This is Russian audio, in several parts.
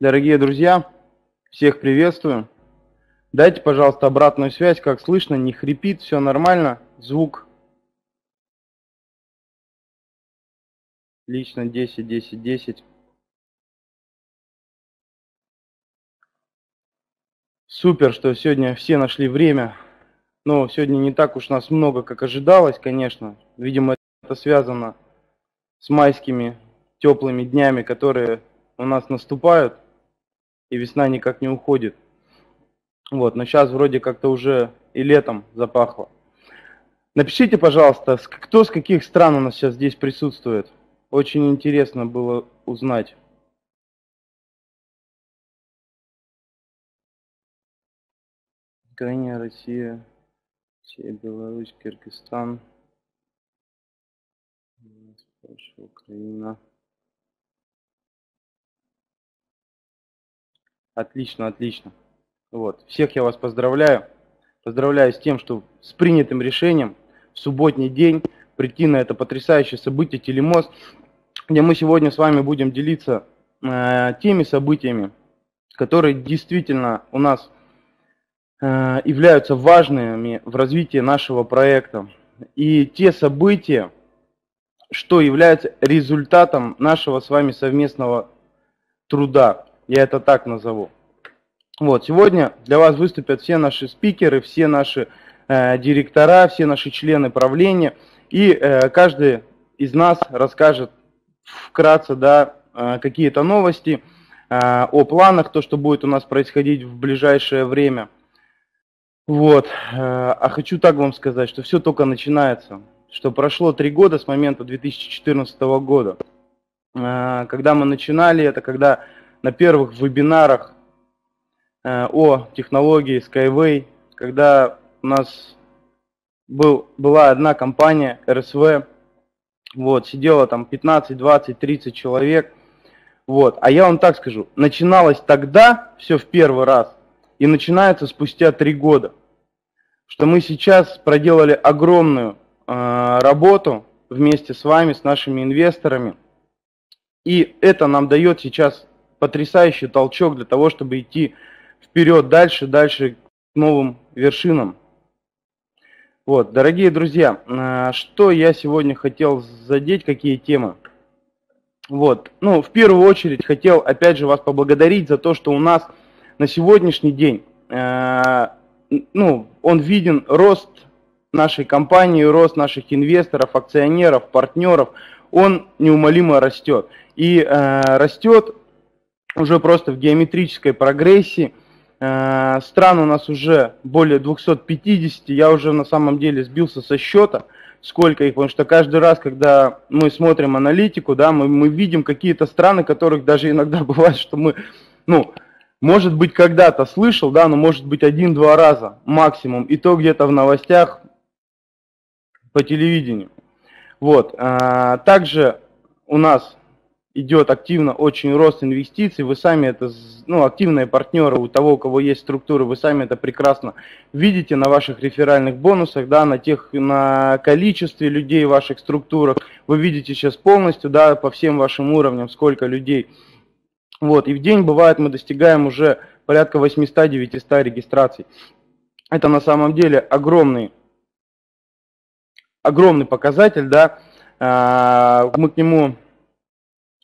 Дорогие друзья, всех приветствую. Дайте, пожалуйста, обратную связь, как слышно, не хрипит, все нормально, звук. Лично 10, 10, 10. Супер, что сегодня все нашли время. Но сегодня не так уж нас много, как ожидалось, конечно. Видимо, это связано с майскими теплыми днями, которые у нас наступают, и весна никак не уходит. Вот, но сейчас вроде как-то уже и летом запахло. Напишите, пожалуйста, кто с каких стран у нас сейчас здесь присутствует. Очень интересно было узнать. Украина, Россия, Беларусь, Киргизстан, Польша, Украина. Отлично, отлично. Вот. Всех я вас поздравляю. Поздравляю с тем, что с принятым решением в субботний день прийти на это потрясающее событие Телемост, где мы сегодня с вами будем делиться э, теми событиями, которые действительно у нас э, являются важными в развитии нашего проекта. И те события, что является результатом нашего с вами совместного труда. Я это так назову. Вот, сегодня для вас выступят все наши спикеры, все наши э, директора, все наши члены правления, и э, каждый из нас расскажет вкратце да, э, какие-то новости э, о планах, то, что будет у нас происходить в ближайшее время. Вот, э, а хочу так вам сказать, что все только начинается, что прошло три года с момента 2014 года, э, когда мы начинали это, когда на первых вебинарах Э, о технологии Skyway, когда у нас был, была одна компания, РСВ, вот, сидело там 15, 20, 30 человек, вот, а я вам так скажу, начиналось тогда все в первый раз и начинается спустя три года, что мы сейчас проделали огромную э, работу вместе с вами, с нашими инвесторами, и это нам дает сейчас потрясающий толчок для того, чтобы идти вперед, дальше, дальше к новым вершинам. Вот, дорогие друзья, а, что я сегодня хотел задеть, какие темы? Вот, ну, в первую очередь хотел, опять же, вас поблагодарить за то, что у нас на сегодняшний день, э, ну, он виден рост нашей компании, рост наших инвесторов, акционеров, партнеров, он неумолимо растет. И э, растет уже просто в геометрической прогрессии – Э, стран у нас уже более 250, я уже на самом деле сбился со счета, сколько их, потому что каждый раз, когда мы смотрим аналитику, да, мы, мы видим какие-то страны, которых даже иногда бывает, что мы, ну, может быть, когда-то слышал, да, но может быть один-два раза максимум, и то где-то в новостях по телевидению. Вот, а, также у нас идет активно очень рост инвестиций, вы сами это, ну, активные партнеры у того, у кого есть структуры, вы сами это прекрасно видите на ваших реферальных бонусах, да, на тех, на количестве людей в ваших структурах, вы видите сейчас полностью, да, по всем вашим уровням, сколько людей. Вот, и в день бывает мы достигаем уже порядка 800-900 регистраций. Это на самом деле огромный, огромный показатель, да, а, мы к нему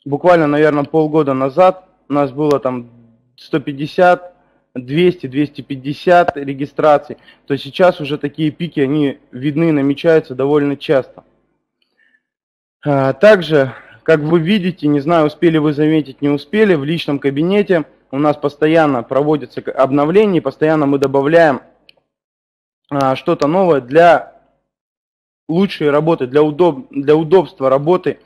буквально, наверное, полгода назад у нас было там 150, 200, 250 регистраций, то сейчас уже такие пики, они видны, намечаются довольно часто. А, также, как вы видите, не знаю, успели вы заметить, не успели, в личном кабинете у нас постоянно проводятся обновления, постоянно мы добавляем а, что-то новое для лучшей работы, для, удоб, для удобства работы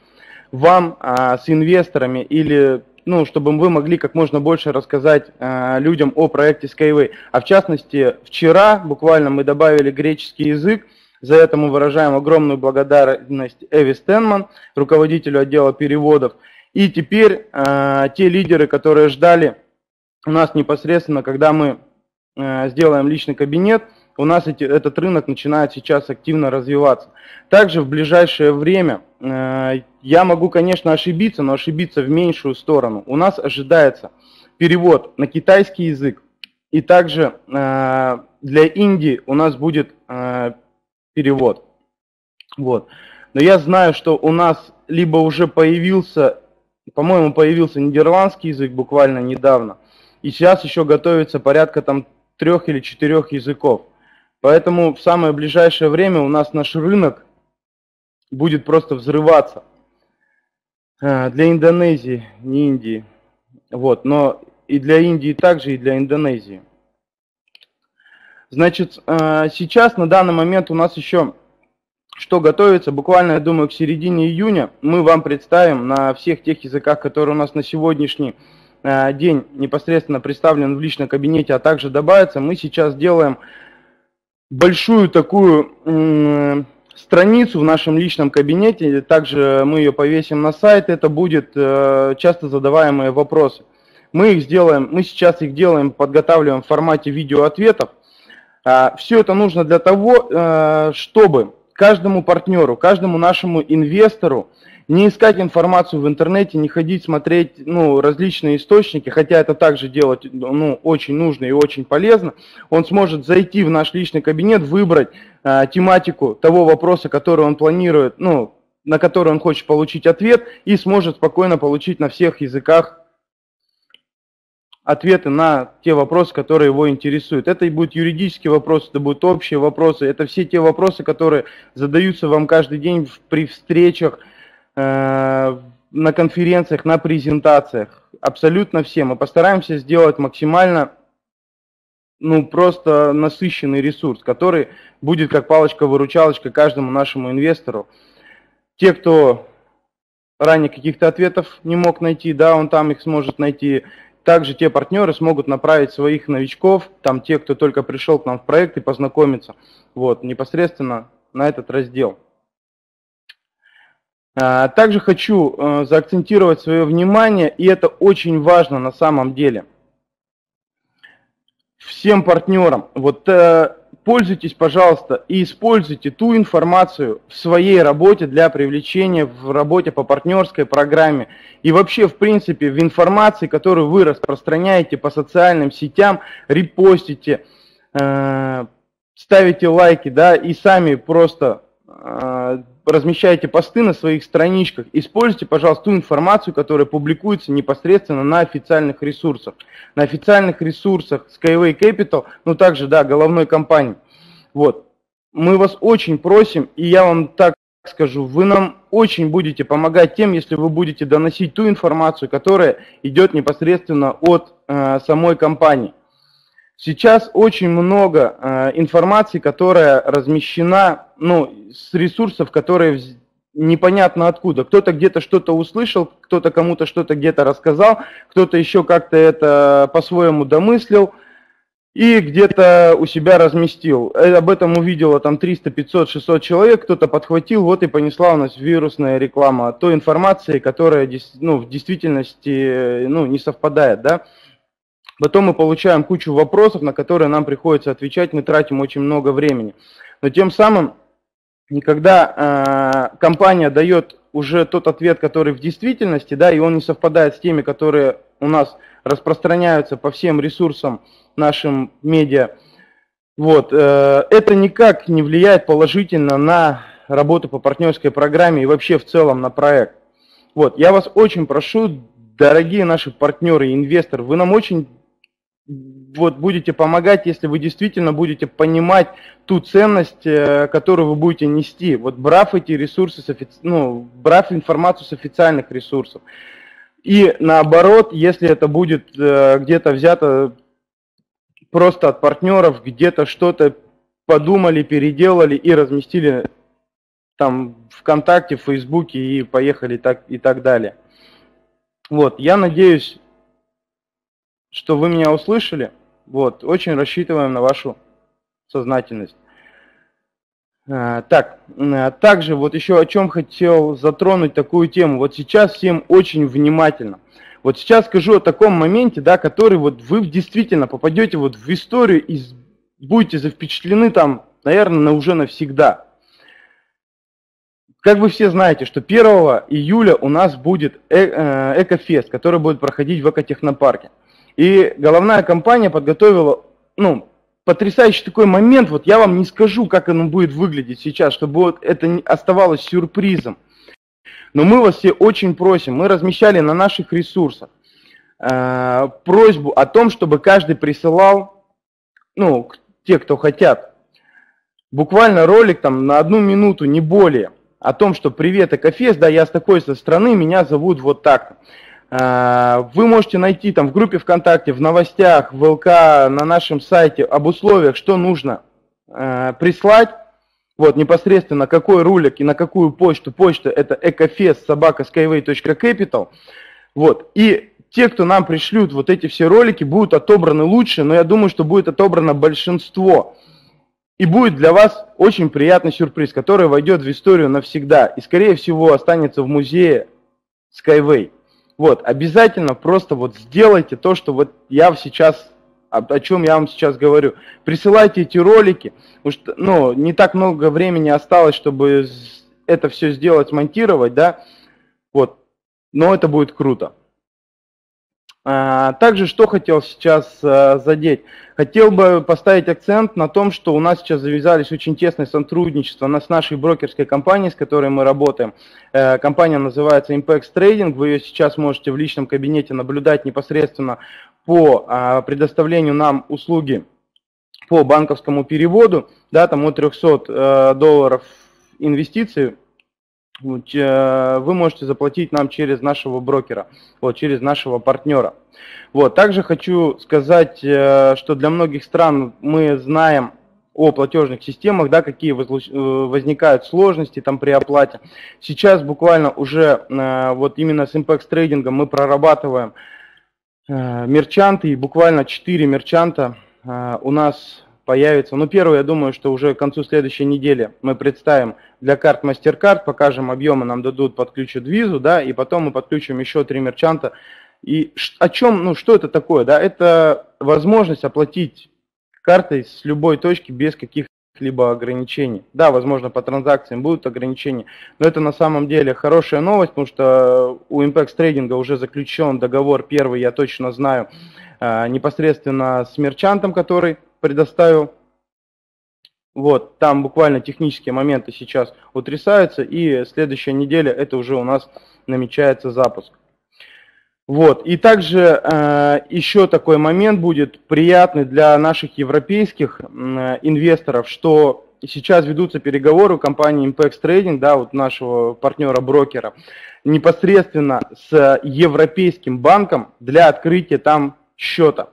вам а, с инвесторами или ну, чтобы вы могли как можно больше рассказать а, людям о проекте Skyway. А в частности, вчера буквально мы добавили греческий язык, за это мы выражаем огромную благодарность Эви Стенман, руководителю отдела переводов. И теперь э, те лидеры, которые ждали у нас непосредственно, когда мы э, сделаем личный кабинет, у нас эти, этот рынок начинает сейчас активно развиваться. Также в ближайшее время э, я могу, конечно, ошибиться, но ошибиться в меньшую сторону. У нас ожидается перевод на китайский язык. И также э, для Индии у нас будет э, перевод. Вот. Но я знаю, что у нас либо уже появился, по-моему, появился нидерландский язык буквально недавно, и сейчас еще готовится порядка там трех или четырех языков. Поэтому в самое ближайшее время у нас наш рынок будет просто взрываться. Э, для Индонезии, не Индии. Вот, но и для Индии также, и для Индонезии. Значит, э, сейчас на данный момент у нас еще что готовится, буквально, я думаю, к середине июня мы вам представим на всех тех языках, которые у нас на сегодняшний э, день непосредственно представлены в личном кабинете, а также добавятся, мы сейчас делаем большую такую страницу в нашем личном кабинете, также мы ее повесим на сайт, это будет э, часто задаваемые вопросы. Мы их сделаем, мы сейчас их делаем, подготавливаем в формате видеоответов. А, Все это нужно для того, э, чтобы каждому партнеру, каждому нашему инвестору не искать информацию в интернете, не ходить смотреть ну, различные источники, хотя это также делать ну, очень нужно и очень полезно. Он сможет зайти в наш личный кабинет, выбрать э, тематику того вопроса, который он планирует, ну, на который он хочет получить ответ, и сможет спокойно получить на всех языках ответы на те вопросы, которые его интересуют. Это и будут юридические вопросы, это будут общие вопросы, это все те вопросы, которые задаются вам каждый день при встречах, на конференциях, на презентациях. Абсолютно все. Мы постараемся сделать максимально ну, просто насыщенный ресурс, который будет как палочка-выручалочка каждому нашему инвестору. Те, кто ранее каких-то ответов не мог найти, да, он там их сможет найти. Также те партнеры смогут направить своих новичков, там те, кто только пришел к нам в проект и познакомиться, вот, непосредственно на этот раздел. А, также хочу э, заакцентировать свое внимание, и это очень важно на самом деле. Всем партнерам, вот э, пользуйтесь, пожалуйста, и используйте ту информацию в своей работе для привлечения в работе по партнерской программе. И вообще, в принципе, в информации, которую вы распространяете по социальным сетям, репостите, э, ставите лайки, да, и сами просто размещаете посты на своих страничках, используйте, пожалуйста, ту информацию, которая публикуется непосредственно на официальных ресурсах. На официальных ресурсах Skyway Capital, ну также, да, головной компании. Вот. Мы вас очень просим, и я вам так скажу, вы нам очень будете помогать тем, если вы будете доносить ту информацию, которая идет непосредственно от э, самой компании. Сейчас очень много э, информации, которая размещена ну, с ресурсов, которые непонятно откуда. Кто-то где-то что-то услышал, кто-то кому-то что-то где-то рассказал, кто-то еще как-то это по-своему домыслил и где-то у себя разместил. Э, об этом увидело там 300, 500, 600 человек, кто-то подхватил, вот и понесла у нас вирусная реклама той информации, которая ну, в действительности ну, не совпадает. Да? Потом мы получаем кучу вопросов, на которые нам приходится отвечать, мы тратим очень много времени. Но тем самым, когда э, компания дает уже тот ответ, который в действительности, да, и он не совпадает с теми, которые у нас распространяются по всем ресурсам нашим медиа, вот, э, это никак не влияет положительно на работу по партнерской программе и вообще в целом на проект. Вот, я вас очень прошу, дорогие наши партнеры и инвесторы, вы нам очень вот будете помогать, если вы действительно будете понимать ту ценность, э, которую вы будете нести, вот брав эти ресурсы, ну, брав информацию с официальных ресурсов. И наоборот, если это будет э, где-то взято просто от партнеров, где-то что-то подумали, переделали и разместили там ВКонтакте, в Фейсбуке и поехали так и так далее. Вот, я надеюсь, что вы меня услышали. Вот, очень рассчитываем на вашу сознательность. А, так, а, также вот еще о чем хотел затронуть такую тему. Вот сейчас всем очень внимательно. Вот сейчас скажу о таком моменте, да, который вот вы действительно попадете вот в историю и будете запечатлены там, наверное, уже навсегда. Как вы все знаете, что 1 июля у нас будет э, э, Экофест, который будет проходить в Экотехнопарке. И головная компания подготовила, ну, потрясающий такой момент, вот я вам не скажу, как оно будет выглядеть сейчас, чтобы вот это оставалось сюрпризом. Но мы вас все очень просим, мы размещали на наших ресурсах э, просьбу о том, чтобы каждый присылал, ну, те, кто хотят, буквально ролик там на одну минуту, не более, о том, что привет, Экофест, да, я с такой-то страны, меня зовут вот так. Вы можете найти там в группе ВКонтакте, в новостях, в ЛК, на нашем сайте об условиях, что нужно э, прислать. Вот, непосредственно какой рулик и на какую почту. Почта это ecofest собака skyway.capital. Вот, и те, кто нам пришлют вот эти все ролики, будут отобраны лучше, но я думаю, что будет отобрано большинство. И будет для вас очень приятный сюрприз, который войдет в историю навсегда. И, скорее всего, останется в музее Skyway. Вот, обязательно просто вот сделайте то, что вот я сейчас, о, о чем я вам сейчас говорю. Присылайте эти ролики, потому что, ну, не так много времени осталось, чтобы это все сделать, монтировать, да, вот, но это будет круто. А, также что хотел сейчас а, задеть? Хотел бы поставить акцент на том, что у нас сейчас завязались очень тесное сотрудничество с нашей брокерской компанией, с которой мы работаем. Э, компания называется Impex Trading. Вы ее сейчас можете в личном кабинете наблюдать непосредственно по а, предоставлению нам услуги по банковскому переводу, да, там от 300 э, долларов инвестиций вы можете заплатить нам через нашего брокера, вот, через нашего партнера. Вот. Также хочу сказать, э, что для многих стран мы знаем о платежных системах, да, какие э, возникают сложности там при оплате. Сейчас буквально уже вот именно с Impex Trading мы прорабатываем мерчанты, и буквально 4 мерчанта у нас появится. Ну, первое, я думаю, что уже к концу следующей недели мы представим для карт MasterCard, покажем объемы, нам дадут, подключат визу, да, и потом мы подключим еще три мерчанта. И о чем, ну, что это такое, да? Это возможность оплатить картой с любой точки без каких-либо ограничений. Да, возможно, по транзакциям будут ограничения, но это на самом деле хорошая новость, потому что у Impex Trading уже заключен договор первый, я точно знаю, а, непосредственно с мерчантом, который предоставил. Вот, там буквально технические моменты сейчас утрясаются, и следующая неделя это уже у нас намечается запуск. Вот, и также э, еще такой момент будет приятный для наших европейских э, инвесторов, что сейчас ведутся переговоры у компании Impex Trading, да, вот нашего партнера-брокера, непосредственно с европейским банком для открытия там счета.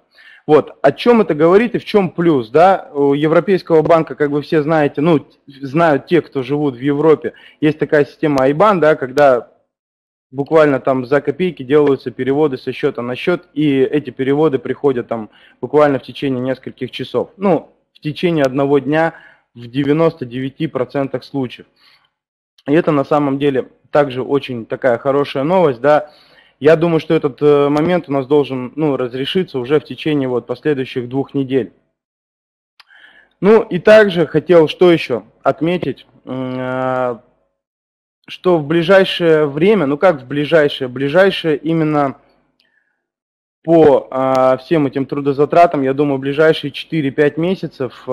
Вот, о чем это говорит и в чем плюс, да, у Европейского банка, как вы все знаете, ну, знают те, кто живут в Европе, есть такая система IBAN, да, когда буквально там за копейки делаются переводы со счета на счет, и эти переводы приходят там буквально в течение нескольких часов, ну, в течение одного дня в 99% случаев. И это на самом деле также очень такая хорошая новость, да, я думаю, что этот э, момент у нас должен ну, разрешиться уже в течение вот последующих двух недель. Ну и также хотел что еще отметить, э, что в ближайшее время, ну как в ближайшее, ближайшее именно по э, всем этим трудозатратам, я думаю, ближайшие 4-5 месяцев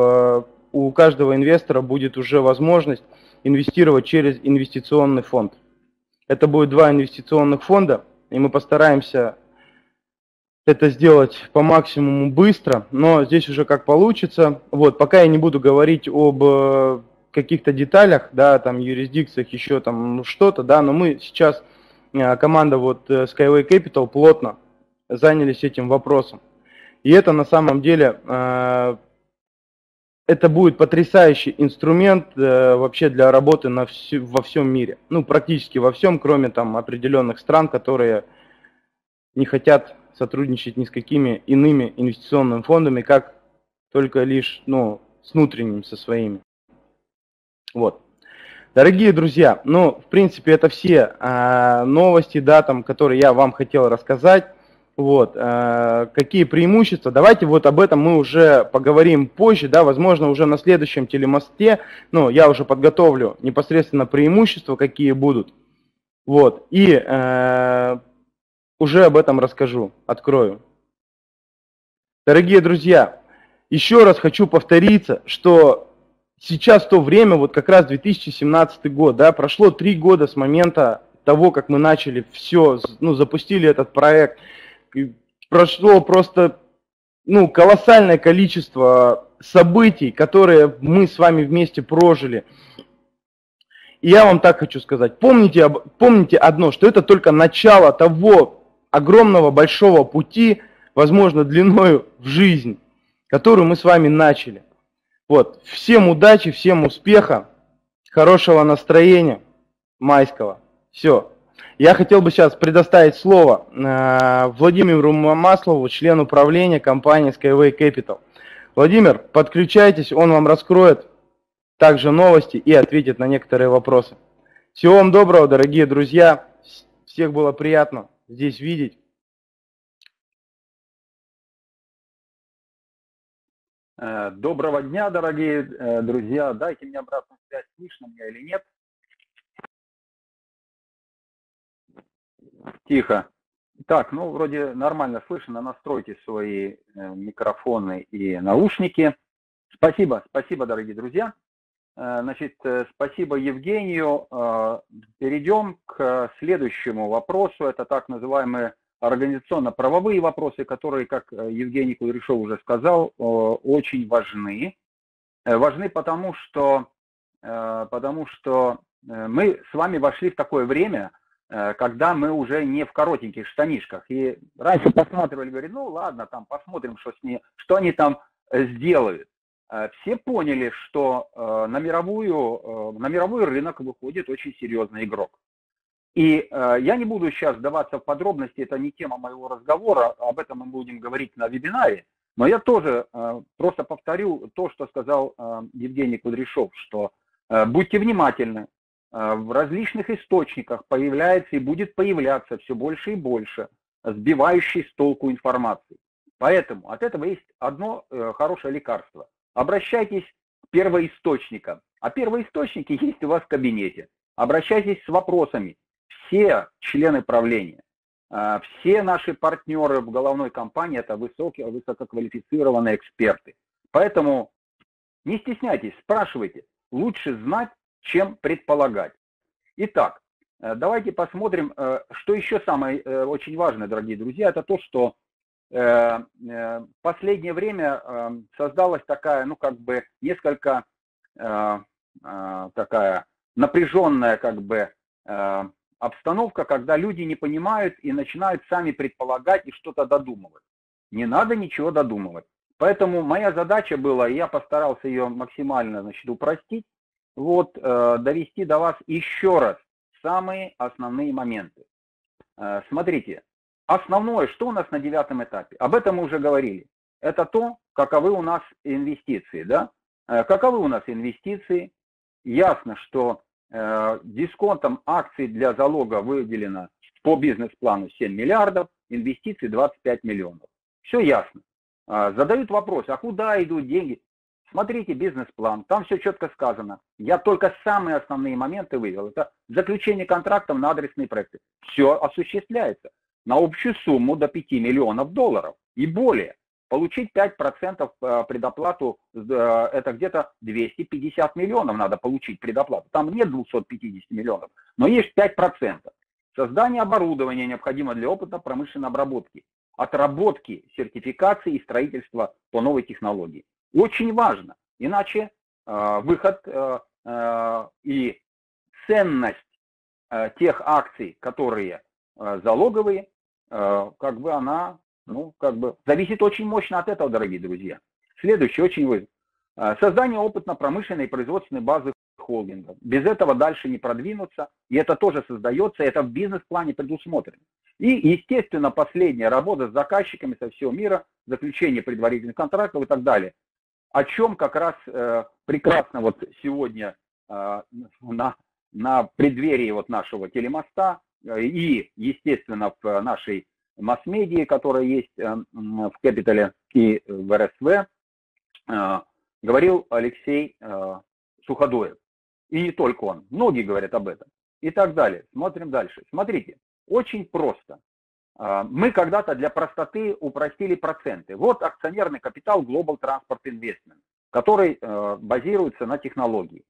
у каждого инвестора будет уже возможность инвестировать через инвестиционный фонд. Это будет два инвестиционных фонда – и мы постараемся это сделать по максимуму быстро, но здесь уже как получится. Вот, пока я не буду говорить об э, каких-то деталях, да, там, юрисдикциях, еще там ну, что-то, да, но мы сейчас, э, команда вот э, Skyway Capital плотно занялись этим вопросом. И это на самом деле это будет потрясающий инструмент э, вообще для работы на всю, во всем мире. Ну, практически во всем, кроме там определенных стран, которые не хотят сотрудничать ни с какими иными инвестиционными фондами, как только лишь, ну, с внутренними, со своими. Вот. Дорогие друзья, ну, в принципе, это все э, новости, да, там, которые я вам хотел рассказать. Вот, э, какие преимущества? Давайте вот об этом мы уже поговорим позже, да, возможно, уже на следующем телемосте, ну, я уже подготовлю непосредственно преимущества, какие будут, вот, и э, уже об этом расскажу, открою. Дорогие друзья, еще раз хочу повториться, что сейчас то время, вот как раз 2017 год, да, прошло три года с момента того, как мы начали все, ну, запустили этот проект, прошло просто, ну, колоссальное количество событий, которые мы с вами вместе прожили. И я вам так хочу сказать, помните, помните одно, что это только начало того огромного большого пути, возможно, длиною в жизнь, которую мы с вами начали. Вот, всем удачи, всем успеха, хорошего настроения майского. Все. Я хотел бы сейчас предоставить слово э, Владимиру Маслову, члену управления компании Skyway Capital. Владимир, подключайтесь, он вам раскроет также новости и ответит на некоторые вопросы. Всего вам доброго, дорогие друзья. Всех было приятно здесь видеть. Э, доброго дня, дорогие э, друзья. Дайте мне обратную связь, слышно меня или нет. Тихо. Так, ну вроде нормально слышно. Настройте свои э, микрофоны и наушники. Спасибо, спасибо, дорогие друзья. Значит, спасибо Евгению. Перейдем к следующему вопросу. Это так называемые организационно-правовые вопросы, которые, как э, Евгений Кудряшов уже сказал, очень важны. Э, важны потому, что, э, потому что мы с вами вошли в такое время, когда мы уже не в коротеньких штанишках. И раньше посматривали, говорили, ну ладно, там посмотрим, что, с ней, что они там сделают. Все поняли, что на, мировую, на мировой рынок выходит очень серьезный игрок. И э, я не буду сейчас вдаваться в подробности, это не тема моего разговора, об этом мы будем говорить на вебинаре, но я тоже э, просто повторю то, что сказал э, Евгений Кудряшов, что э, будьте внимательны, э, в различных источниках появляется и будет появляться все больше и больше сбивающей с толку информации. Поэтому от этого есть одно э, хорошее лекарство. Обращайтесь к первоисточникам. А первоисточники есть у вас в кабинете. Обращайтесь с вопросами все члены правления, а, все наши партнеры в головной компании – это высокие, высококвалифицированные эксперты. Поэтому не стесняйтесь, спрашивайте. Лучше знать, чем предполагать. Итак, э, давайте посмотрим, э, что еще самое э, очень важное, дорогие друзья, это то, что в последнее время создалась такая, ну, как бы, несколько такая напряженная, как бы, обстановка, когда люди не понимают и начинают сами предполагать и что-то додумывать. Не надо ничего додумывать. Поэтому моя задача была, и я постарался ее максимально значит, упростить, вот, э, довести до вас еще раз самые основные моменты. Э, смотрите, основное, что у нас на девятом этапе, об этом мы уже говорили, это то, каковы у нас инвестиции. Да? Э, каковы у нас инвестиции? Ясно, что Э, дисконтом акций для залога выделено по бизнес-плану 7 миллиардов, инвестиций 25 миллионов. Все ясно. А, задают вопрос, а куда идут деньги? Смотрите бизнес-план, там все четко сказано. Я только самые основные моменты вывел. Это заключение контрактов на адресные проекты. Все осуществляется на общую сумму до 5 миллионов долларов и более. Получить 5% э, предоплату, э, это где-то 250 миллионов надо получить предоплату. Там нет 250 миллионов, но есть 5%. Создание оборудования необходимо для опыта промышленной обработки, отработки, сертификации и строительства по новой технологии. Очень важно, иначе э, выход э, э, и ценность э, тех акций, которые э, залоговые, э, как бы она ну, как бы, зависит очень мощно от этого, дорогие друзья. Следующий очень важный. А, создание опытно-промышленной и производственной базы холдинга. Без этого дальше не продвинуться, и это тоже создается, это в бизнес-плане предусмотрено. И, естественно, последняя работа с заказчиками со всего мира, заключение предварительных контрактов и так далее. О чем как раз э, прекрасно вот сегодня э, на, на преддверии вот нашего телемоста э, и, естественно, в нашей масс-медии, которая есть э, в Капитале и в РСВ, э, говорил Алексей э, Суходоев. И не только он, многие говорят об этом. И так далее. Смотрим дальше. Смотрите, очень просто. А, мы когда-то для простоты упростили проценты. Вот акционерный капитал Global Transport Investment, который э, базируется на технологии.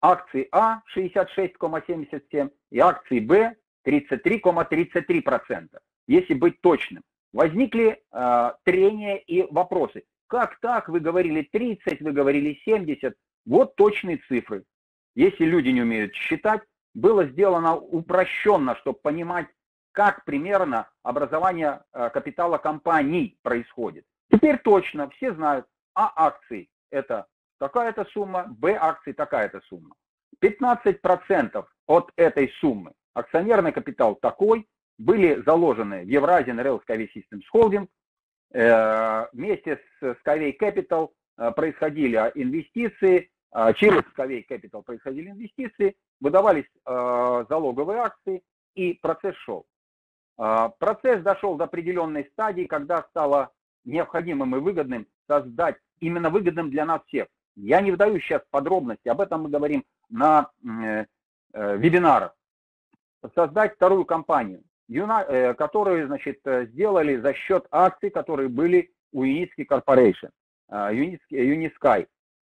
Акции А 66,77 и акции Б 33,33%, если быть точным. Возникли э, трения и вопросы. Как так? Вы говорили 30, вы говорили 70. Вот точные цифры. Если люди не умеют считать, было сделано упрощенно, чтобы понимать, как примерно образование э, капитала компаний происходит. Теперь точно все знают, А акций это такая-то сумма, Б акций такая-то сумма. 15% от этой суммы акционерный капитал такой, были заложены в Евразиан Rail Skyway Systems Holding. Э, вместе с Skyway Capital э, происходили инвестиции, через Skyway Capital происходили инвестиции, выдавались залоговые акции, и процесс шел. А, процесс дошел до определенной стадии, когда стало необходимым и выгодным создать, именно выгодным для нас всех. Я не вдаю сейчас подробности, об этом мы говорим на э, э, вебинарах. Создать вторую компанию, э, которую значит, сделали за счет акций, которые были у Unitsky Corporation, Unisky.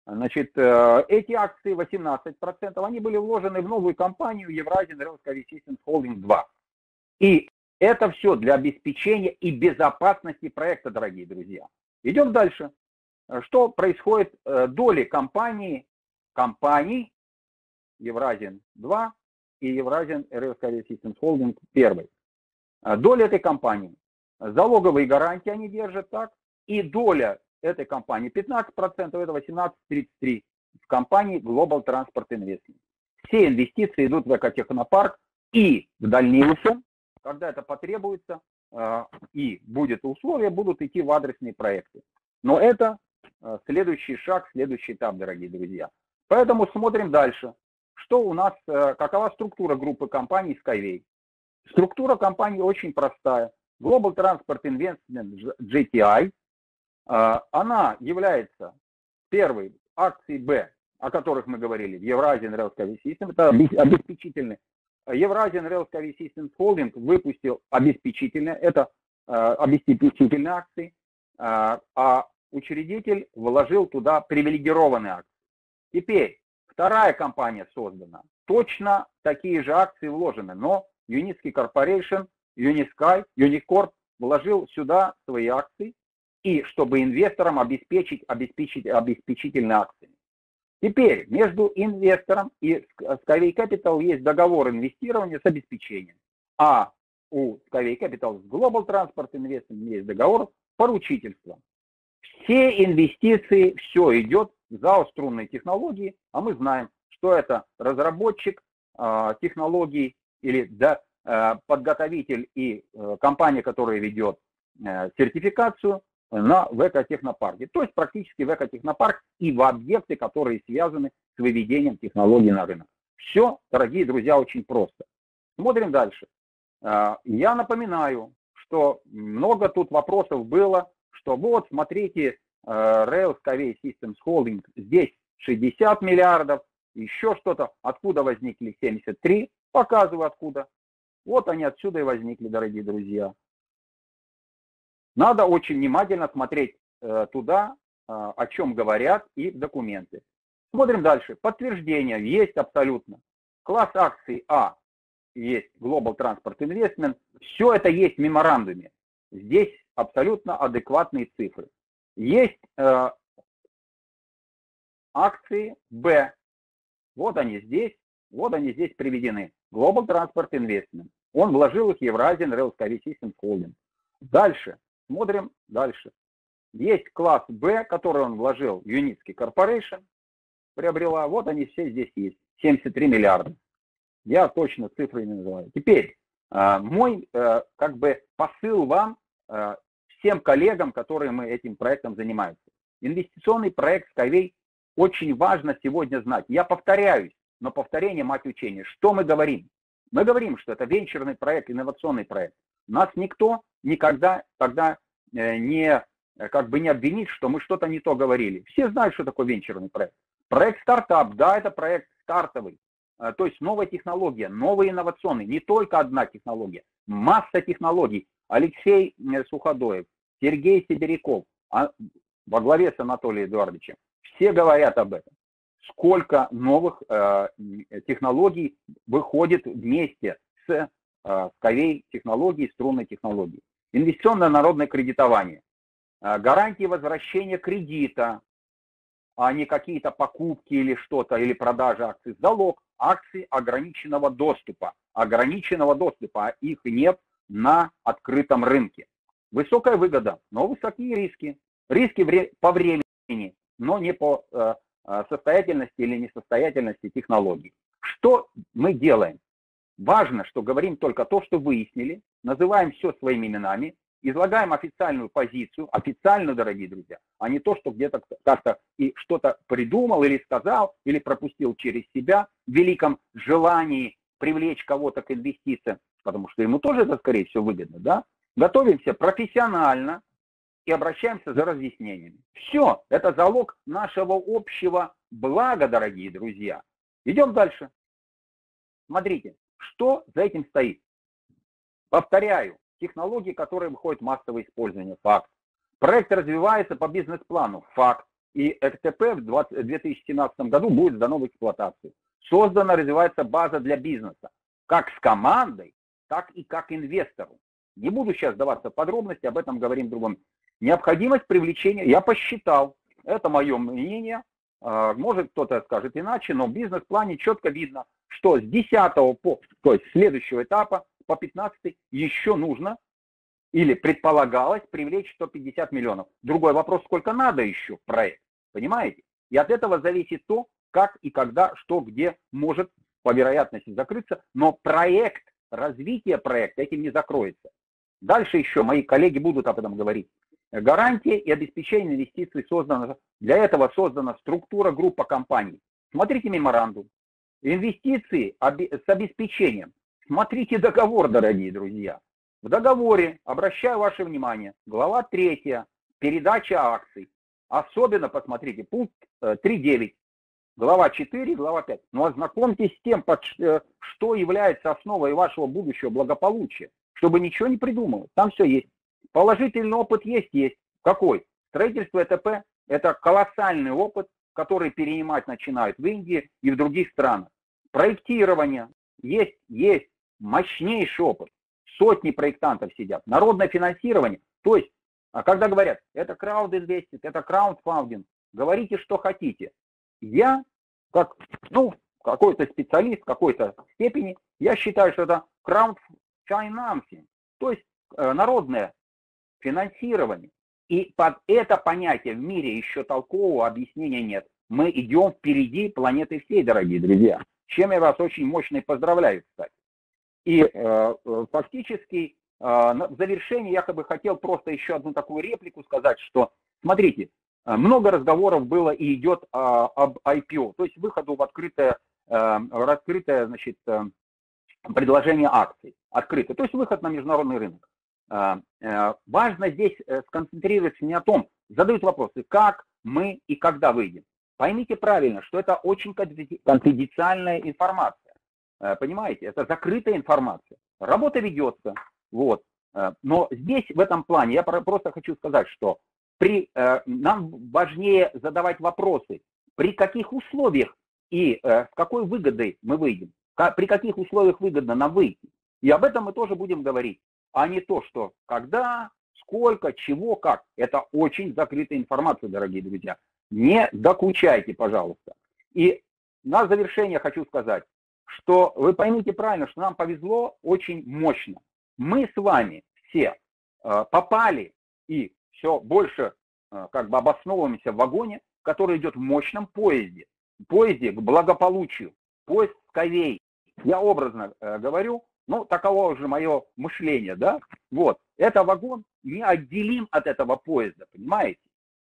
Значит, эти акции 18%, они были вложены в новую компанию Евразиan Railway Systems Holding 2. И это все для обеспечения и безопасности проекта, дорогие друзья. Идем дальше. Что происходит э, доли компании, компаний Евразиан 2 и Евразиан РФ Systems Holding 1. Доля этой компании. Залоговые гарантии они держат так. И доля этой компании 15%, это 18,33 в компании Global Transport Investment. Все инвестиции идут в экотехнопарк и в дальнейшем когда это потребуется а, и будет условия, будут идти в адресные проекты. Но это а, следующий шаг, следующий этап, дорогие друзья. Поэтому смотрим дальше. Что у нас, а, какова структура группы компаний Skyway? Структура компании очень простая. Global Transport Investment GTI, она является первой акцией B, о которых мы говорили, в Eurasian Rail Skyway System, это обеспечительный Евразиан Rail Carry Systems выпустил обеспечительные, это э, обеспечительные акции, э, а учредитель вложил туда привилегированные акции. Теперь вторая компания создана, точно такие же акции вложены, но Unitsky Corporation, Unisky, Unicorp вложил сюда свои акции, и чтобы инвесторам обеспечить, обеспечить обеспечительные акции. Теперь между инвестором и Skyway Capital есть договор инвестирования с обеспечением. А у Skyway Capital с Global Transport Investment есть договор поручительства. Все инвестиции, все идет в ЗАО струнной технологии, а мы знаем, что это разработчик э, технологий или да, э, подготовитель и э, компания, которая ведет э, сертификацию, на, в экотехнопарке. То есть практически в экотехнопарк и в объекты, которые связаны с выведением технологий на рынок. Все, дорогие друзья, очень просто. Смотрим дальше. А, я напоминаю, что много тут вопросов было, что вот, смотрите, а, Rails KV Systems Holding, здесь 60 миллиардов, еще что-то, откуда возникли 73, показываю откуда. Вот они отсюда и возникли, дорогие друзья. Надо очень внимательно смотреть э, туда, э, о чем говорят и документы. Смотрим дальше. Подтверждение есть абсолютно. Класс акций А есть Global Transport Investment. Все это есть в меморандуме. Здесь абсолютно адекватные цифры. Есть э, акции Б. Вот они здесь, вот они здесь приведены. Global Transport Investment. Он вложил их Eurasian Rail Systems Holding. Дальше. Смотрим дальше. Есть класс B, который он вложил Unitsky Corporation, приобрела. Вот они все здесь есть. 73 миллиарда. Я точно цифры не называю. Теперь, а, мой э, как бы посыл вам, э, всем коллегам, которые мы этим проектом занимаемся. Инвестиционный проект Skyway очень важно сегодня знать. Я повторяюсь, но повторение мать учения. Что мы говорим? Мы говорим, что это венчурный проект, инновационный проект. Нас никто никогда тогда э, не, э, как бы не обвинит, что мы что-то не то говорили. Все знают, что такое венчурный проект. Проект стартап, да, это проект стартовый. Э, то есть новая технология, новый инновационный, не только одна технология, масса технологий. Алексей Суходоев, Сергей Сибиряков, а, во главе с Анатолием Эдуардовичем, все говорят об этом. Сколько новых э, технологий выходит вместе с ковей технологией, струнной технологией. Инвестиционное народное кредитование, э, гарантии возвращения кредита, а не какие-то покупки или что-то, или продажи акций. Залог акций ограниченного доступа. Ограниченного доступа, а их нет на открытом рынке. Высокая выгода, но высокие риски. Риски по времени, но не по э, э, состоятельности или несостоятельности технологий. Что мы делаем? Важно, что говорим только то, что выяснили, называем все своими именами, излагаем официальную позицию, официальную, дорогие друзья, а не то, что где-то как-то и что-то придумал или сказал, или пропустил через себя в великом желании привлечь кого-то к инвестициям, потому что ему тоже это, скорее всего, выгодно, да? Готовимся профессионально и обращаемся за разъяснениями. Все, это залог нашего общего блага, дорогие друзья. Идем дальше. Смотрите, что за этим стоит. Повторяю, технологии, которые выходят в массовое использование, факт. Проект развивается по бизнес-плану, факт. И РТП в 2017 году будет сдано в эксплуатацию. Создана, развивается база для бизнеса, как с командой, так и как инвестору. Не буду сейчас даваться в подробности, об этом говорим другом. Необходимость привлечения, я посчитал, это мое мнение, а, может кто-то скажет иначе, но в бизнес-плане четко видно, что с 10 по, то есть следующего этапа по 15 еще нужно или предполагалось привлечь 150 миллионов. Другой вопрос, сколько надо еще проект, понимаете? И от этого зависит то, как и когда, что, где может по вероятности закрыться, но проект, развитие проекта этим не закроется. Дальше еще мои коллеги будут об этом говорить. Гарантия и обеспечение инвестиций создана, для этого создана структура группа компаний. Смотрите меморандум. Инвестиции с обеспечением Смотрите договор, дорогие друзья. В договоре, обращаю ваше внимание, глава 3, передача акций. Особенно посмотрите, пункт 3.9, э, глава 4, глава 5. Но ознакомьтесь с тем, э, что является основой вашего будущего благополучия, чтобы ничего не придумывать. Там все есть. Положительный опыт есть, есть. Какой? Строительство ЭТП – это колоссальный опыт, который перенимать начинают в Индии и в других странах. Проектирование есть, есть мощнейший опыт. Сотни проектантов сидят. Народное финансирование. То есть, а когда говорят, это краудинвестит, это краундфандинг, говорите, что хотите. Я, как ну, какой-то специалист какой-то степени, я считаю, что это краундфинансинг, то есть э, народное финансирование. И под это понятие в мире еще толкового объяснения нет. Мы идем впереди планеты всей, дорогие друзья. Чем я вас очень мощно и поздравляю, кстати. И э, э, фактически э, в завершении я бы хотел просто еще одну такую реплику сказать, что, смотрите, много разговоров было и идет об IPO, то есть выходу в открытое, в открытое значит, предложение акций, открытое, то есть выход на международный рынок. Важно здесь сконцентрироваться не о том, задают вопросы, как мы и когда выйдем. Поймите правильно, что это очень конфиденциальная информация. Э, понимаете, это закрытая информация. Работа ведется. Вот. Э, но здесь, в этом плане, я просто хочу сказать, что при, э, нам важнее задавать вопросы, при каких условиях и с какой выгодой мы выйдем, при каких условиях выгодно нам выйти. И об этом мы тоже будем говорить, а не то, что когда, сколько, чего, как. Это очень закрытая информация, дорогие друзья. Не докучайте, пожалуйста. И на завершение хочу сказать, что вы поймите правильно, что нам повезло очень мощно. Мы с вами все э, попали и все больше э, как бы обосновываемся в вагоне, который идет в мощном поезде. Поезде к благополучию. Поезд Скавей. Я образно э, говорю, ну, таково уже мое мышление, да? Вот. Это вагон неотделим от этого поезда, понимаете?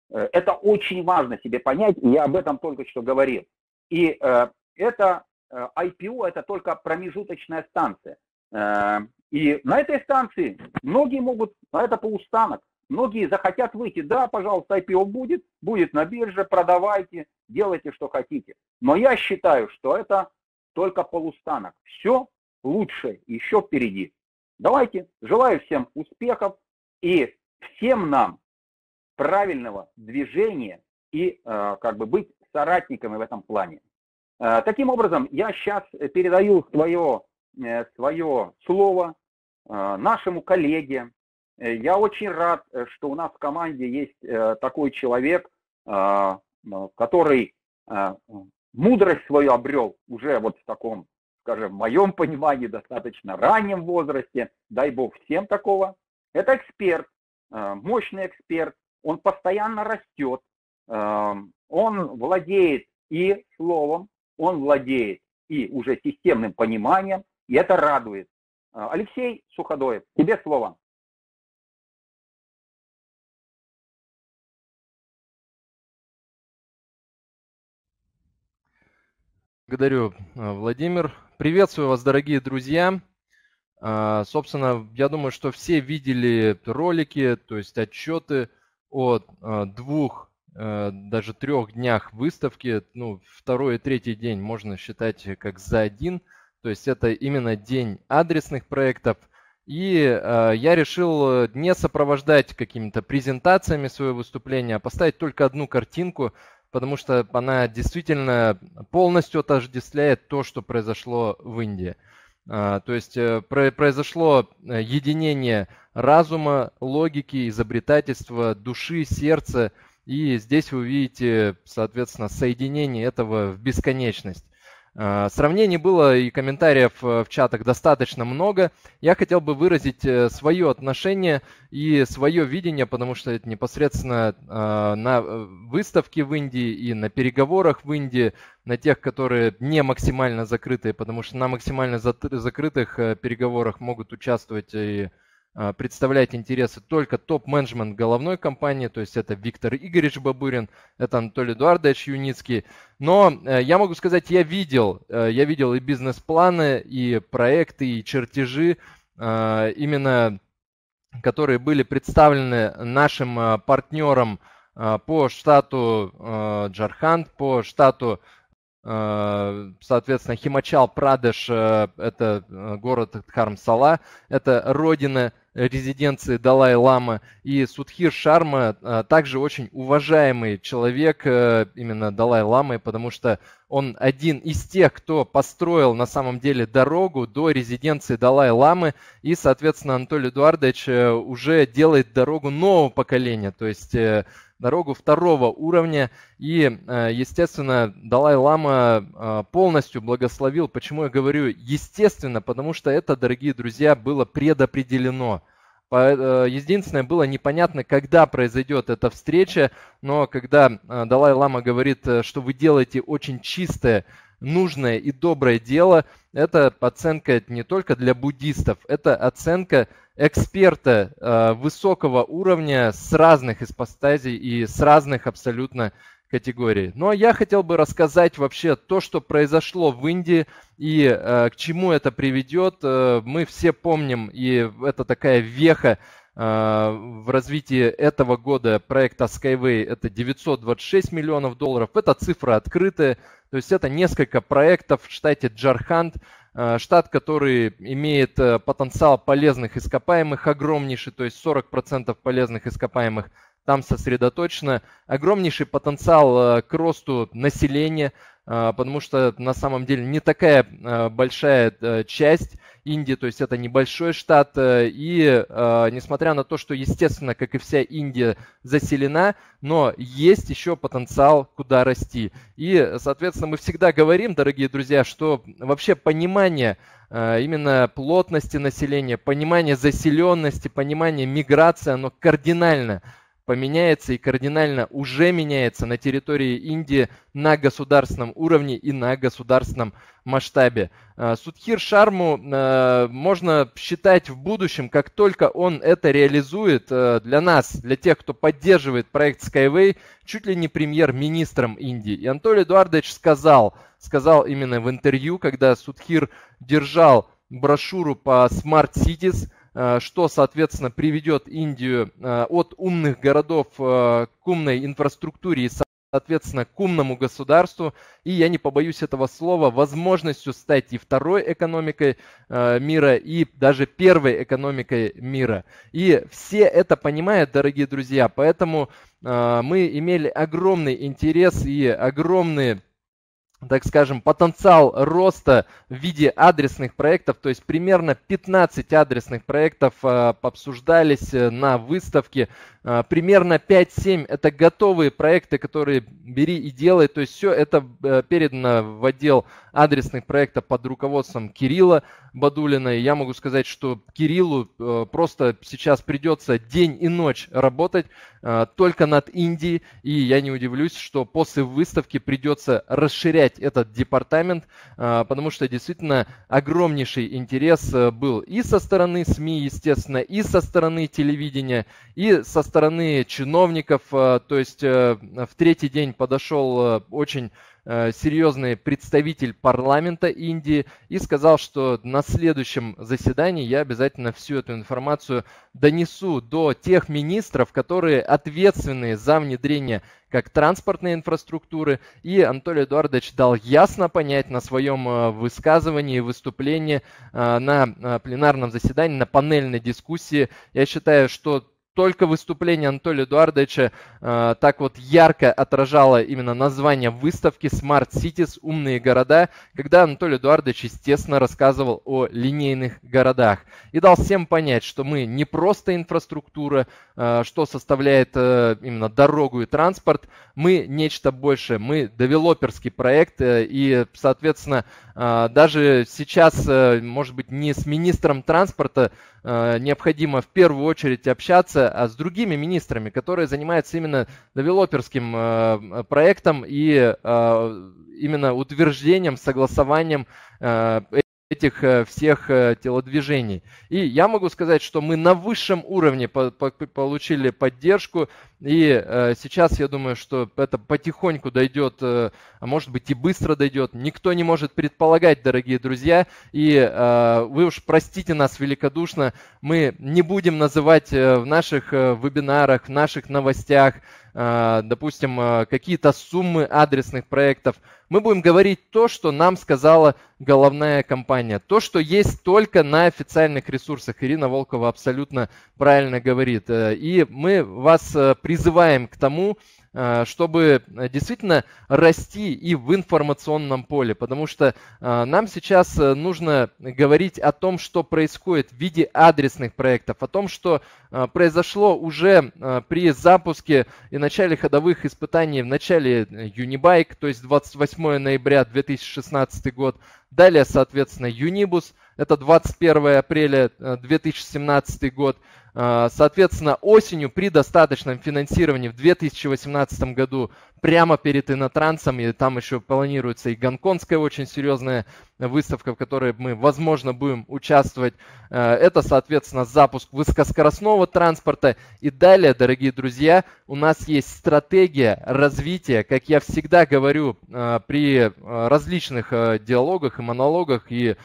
Это очень важно себе понять, и я об этом только что говорил. И э, это Э, IPO это только промежуточная станция. Э, и на этой станции многие могут, а это полустанок, многие захотят выйти, да, пожалуйста, IPO будет, будет на бирже, продавайте, делайте, что хотите. Но я считаю, что это только полустанок. Все лучше еще впереди. Давайте, желаю всем успехов и всем нам правильного движения и э, как бы быть соратниками в этом плане. Э, таким образом, я сейчас передаю свое, э, свое слово э, нашему коллеге. Э, я очень рад, э, что у нас в команде есть э, такой человек, э, который э, мудрость свою обрел уже вот в таком, скажем, в моем понимании, достаточно раннем возрасте. Дай бог всем такого. Это эксперт, э, мощный эксперт, он постоянно растет, эм, он владеет и словом, он владеет и уже системным пониманием, и это радует. Э, Алексей Суходоев, тебе слово. Благодарю, э, Владимир. Приветствую вас, дорогие друзья. Э, собственно, я думаю, что все видели ролики, то есть отчеты о э, двух, даже трех днях выставки. Ну, второй и третий день можно считать как за один. То есть это именно день адресных проектов. И я решил не сопровождать какими-то презентациями свое выступление, а поставить только одну картинку, потому что она действительно полностью отождествляет то, что произошло в Индии. А, то есть э, произошло э, единение разума, логики, изобретательства, души, сердца. И здесь вы видите, соответственно, соединение этого в бесконечность. А, сравнений было и комментариев э, в чатах достаточно много. Я хотел бы выразить э, свое отношение и свое видение, потому что это непосредственно а, на э, выставке в Индии и на переговорах в Индии, на тех, которые не максимально закрытые, потому что на максимально закрытых переговорах могут участвовать и представлять интересы только топ-менеджмент головной компании, то есть это Виктор Игоревич Бабурин, это Анатолий Эдуардович Юницкий. Но э, я могу сказать, я видел, э, я видел и бизнес-планы, и проекты, и чертежи, э, именно которые были представлены нашим партнерам по штату Джарханд, по штату соответственно, Химачал Прадеш, это город Дхармсала, это родина резиденции Далай-Лама. И Судхир Шарма также очень уважаемый человек э, именно Далай-Ламы, потому что он один из тех, кто построил на самом деле дорогу до резиденции Далай-Ламы. И, соответственно, Анатолий Эдуардович э, уже делает дорогу нового поколения, то есть э, дорогу второго уровня. И, естественно, Далай-Лама полностью благословил. Почему я говорю естественно? Потому что это, дорогие друзья, было предопределено. Э, единственное, было непонятно, когда произойдет эта встреча, но когда э, Далай-Лама говорит, э, что вы делаете очень чистое, нужное и доброе дело, это оценка не только для буддистов, это оценка эксперта высокого уровня с разных ипостазий и с разных абсолютно категории. Но я хотел бы рассказать вообще то, что произошло в Индии и э, к чему это приведет. Э, мы все помним, и это такая веха э, в развитии этого года проекта Skyway это 926 миллионов долларов. Это цифра открытая, то есть это несколько проектов в штате Джарханд, э, штат, который имеет э, потенциал полезных ископаемых огромнейший, то есть 40% полезных ископаемых там сосредоточено. Огромнейший потенциал э, к росту населения, э, потому что на самом деле не такая э, большая часть Индии, то есть это небольшой штат. И несмотря на то, что, естественно, как и вся Индия заселена, но есть еще потенциал, куда расти. И, соответственно, мы всегда говорим, дорогие друзья, что вообще понимание именно плотности населения, понимание заселенности, понимание миграции, оно кардинально поменяется и кардинально уже меняется на территории Индии на государственном уровне и на государственном масштабе. А, Судхир Шарму а, можно считать в будущем, как только он это реализует а, для нас, для тех, кто поддерживает проект Skyway, чуть ли не премьер-министром Индии. И Анатолий Эдуардович сказал, сказал именно в интервью, когда Судхир держал брошюру по Smart Cities – что, соответственно, приведет Индию э, от умных городов э, к умной инфраструктуре и соответственно, к умному государству, и я не побоюсь этого слова, возможностью стать и второй экономикой э, мира, и даже первой экономикой мира. И все это понимают, дорогие друзья, поэтому э, мы имели огромный интерес и огромные так скажем, потенциал роста в виде адресных проектов, то есть примерно 15 адресных проектов э, обсуждались э, на выставке, э, примерно 5-7 это готовые проекты, которые бери и делай, то есть все это передано в отдел адресных проектов под руководством Кирилла Бадулина, и я могу сказать, что Кириллу просто сейчас придется день и ночь работать только над Индией, и я не удивлюсь, что после выставки придется расширять этот департамент, э, потому что действительно огромнейший интерес был и со стороны СМИ, естественно, и со стороны телевидения, и со стороны чиновников, то есть в третий день подошел очень Э, серьезный представитель парламента Индии и сказал, что на следующем заседании я обязательно всю эту информацию донесу до тех министров, которые ответственны за внедрение как транспортной инфраструктуры. И Анатолий Эдуардович дал ясно понять на своем э, высказывании, выступлении э, на пленарном заседании, на панельной дискуссии. Я считаю, что только выступление Анатолия Эдуардовича э, так вот ярко отражало именно название выставки Smart Cities, умные города, когда Анатолий Эдуардович, естественно, рассказывал о линейных городах и дал всем понять, что мы не просто инфраструктура, э, что составляет э, именно дорогу и транспорт, мы нечто большее, мы девелоперский проект э, и, соответственно, э, даже сейчас, э, может быть, не с министром транспорта Э, необходимо в первую очередь общаться а с другими министрами, которые занимаются именно девелоперским э, проектом и э, именно утверждением, согласованием этих э, всех э, телодвижений. И я могу сказать, что мы на высшем уровне по по получили поддержку, и э, сейчас я думаю, что это потихоньку дойдет, а может быть и быстро дойдет. Никто не может предполагать, дорогие друзья, и вы уж простите нас великодушно, мы не будем называть в наших вебинарах, в наших новостях, допустим, какие-то суммы адресных проектов, мы будем говорить то, что нам сказала головная компания. То, что есть только на официальных ресурсах. Ирина Волкова абсолютно правильно говорит. Э, и мы вас э, призываем к тому, чтобы э, действительно расти и в информационном поле, потому что э, нам сейчас нужно говорить о том, что происходит в виде адресных проектов, о том, что произошло уже при запуске и начале ходовых испытаний в начале Unibike, то есть 28 ноября 2016 год, далее, соответственно, Unibus, это 21 апреля 2017 год, соответственно, осенью при достаточном финансировании в 2018 году прямо перед Инотрансом, и там еще планируется и гонконгская очень серьезная выставка, в которой мы, возможно, будем участвовать. А, это, соответственно, запуск высокоскоростного транспорта. И далее, дорогие друзья, у нас есть стратегия развития, как я всегда говорю а, при различных диалогах и монологах и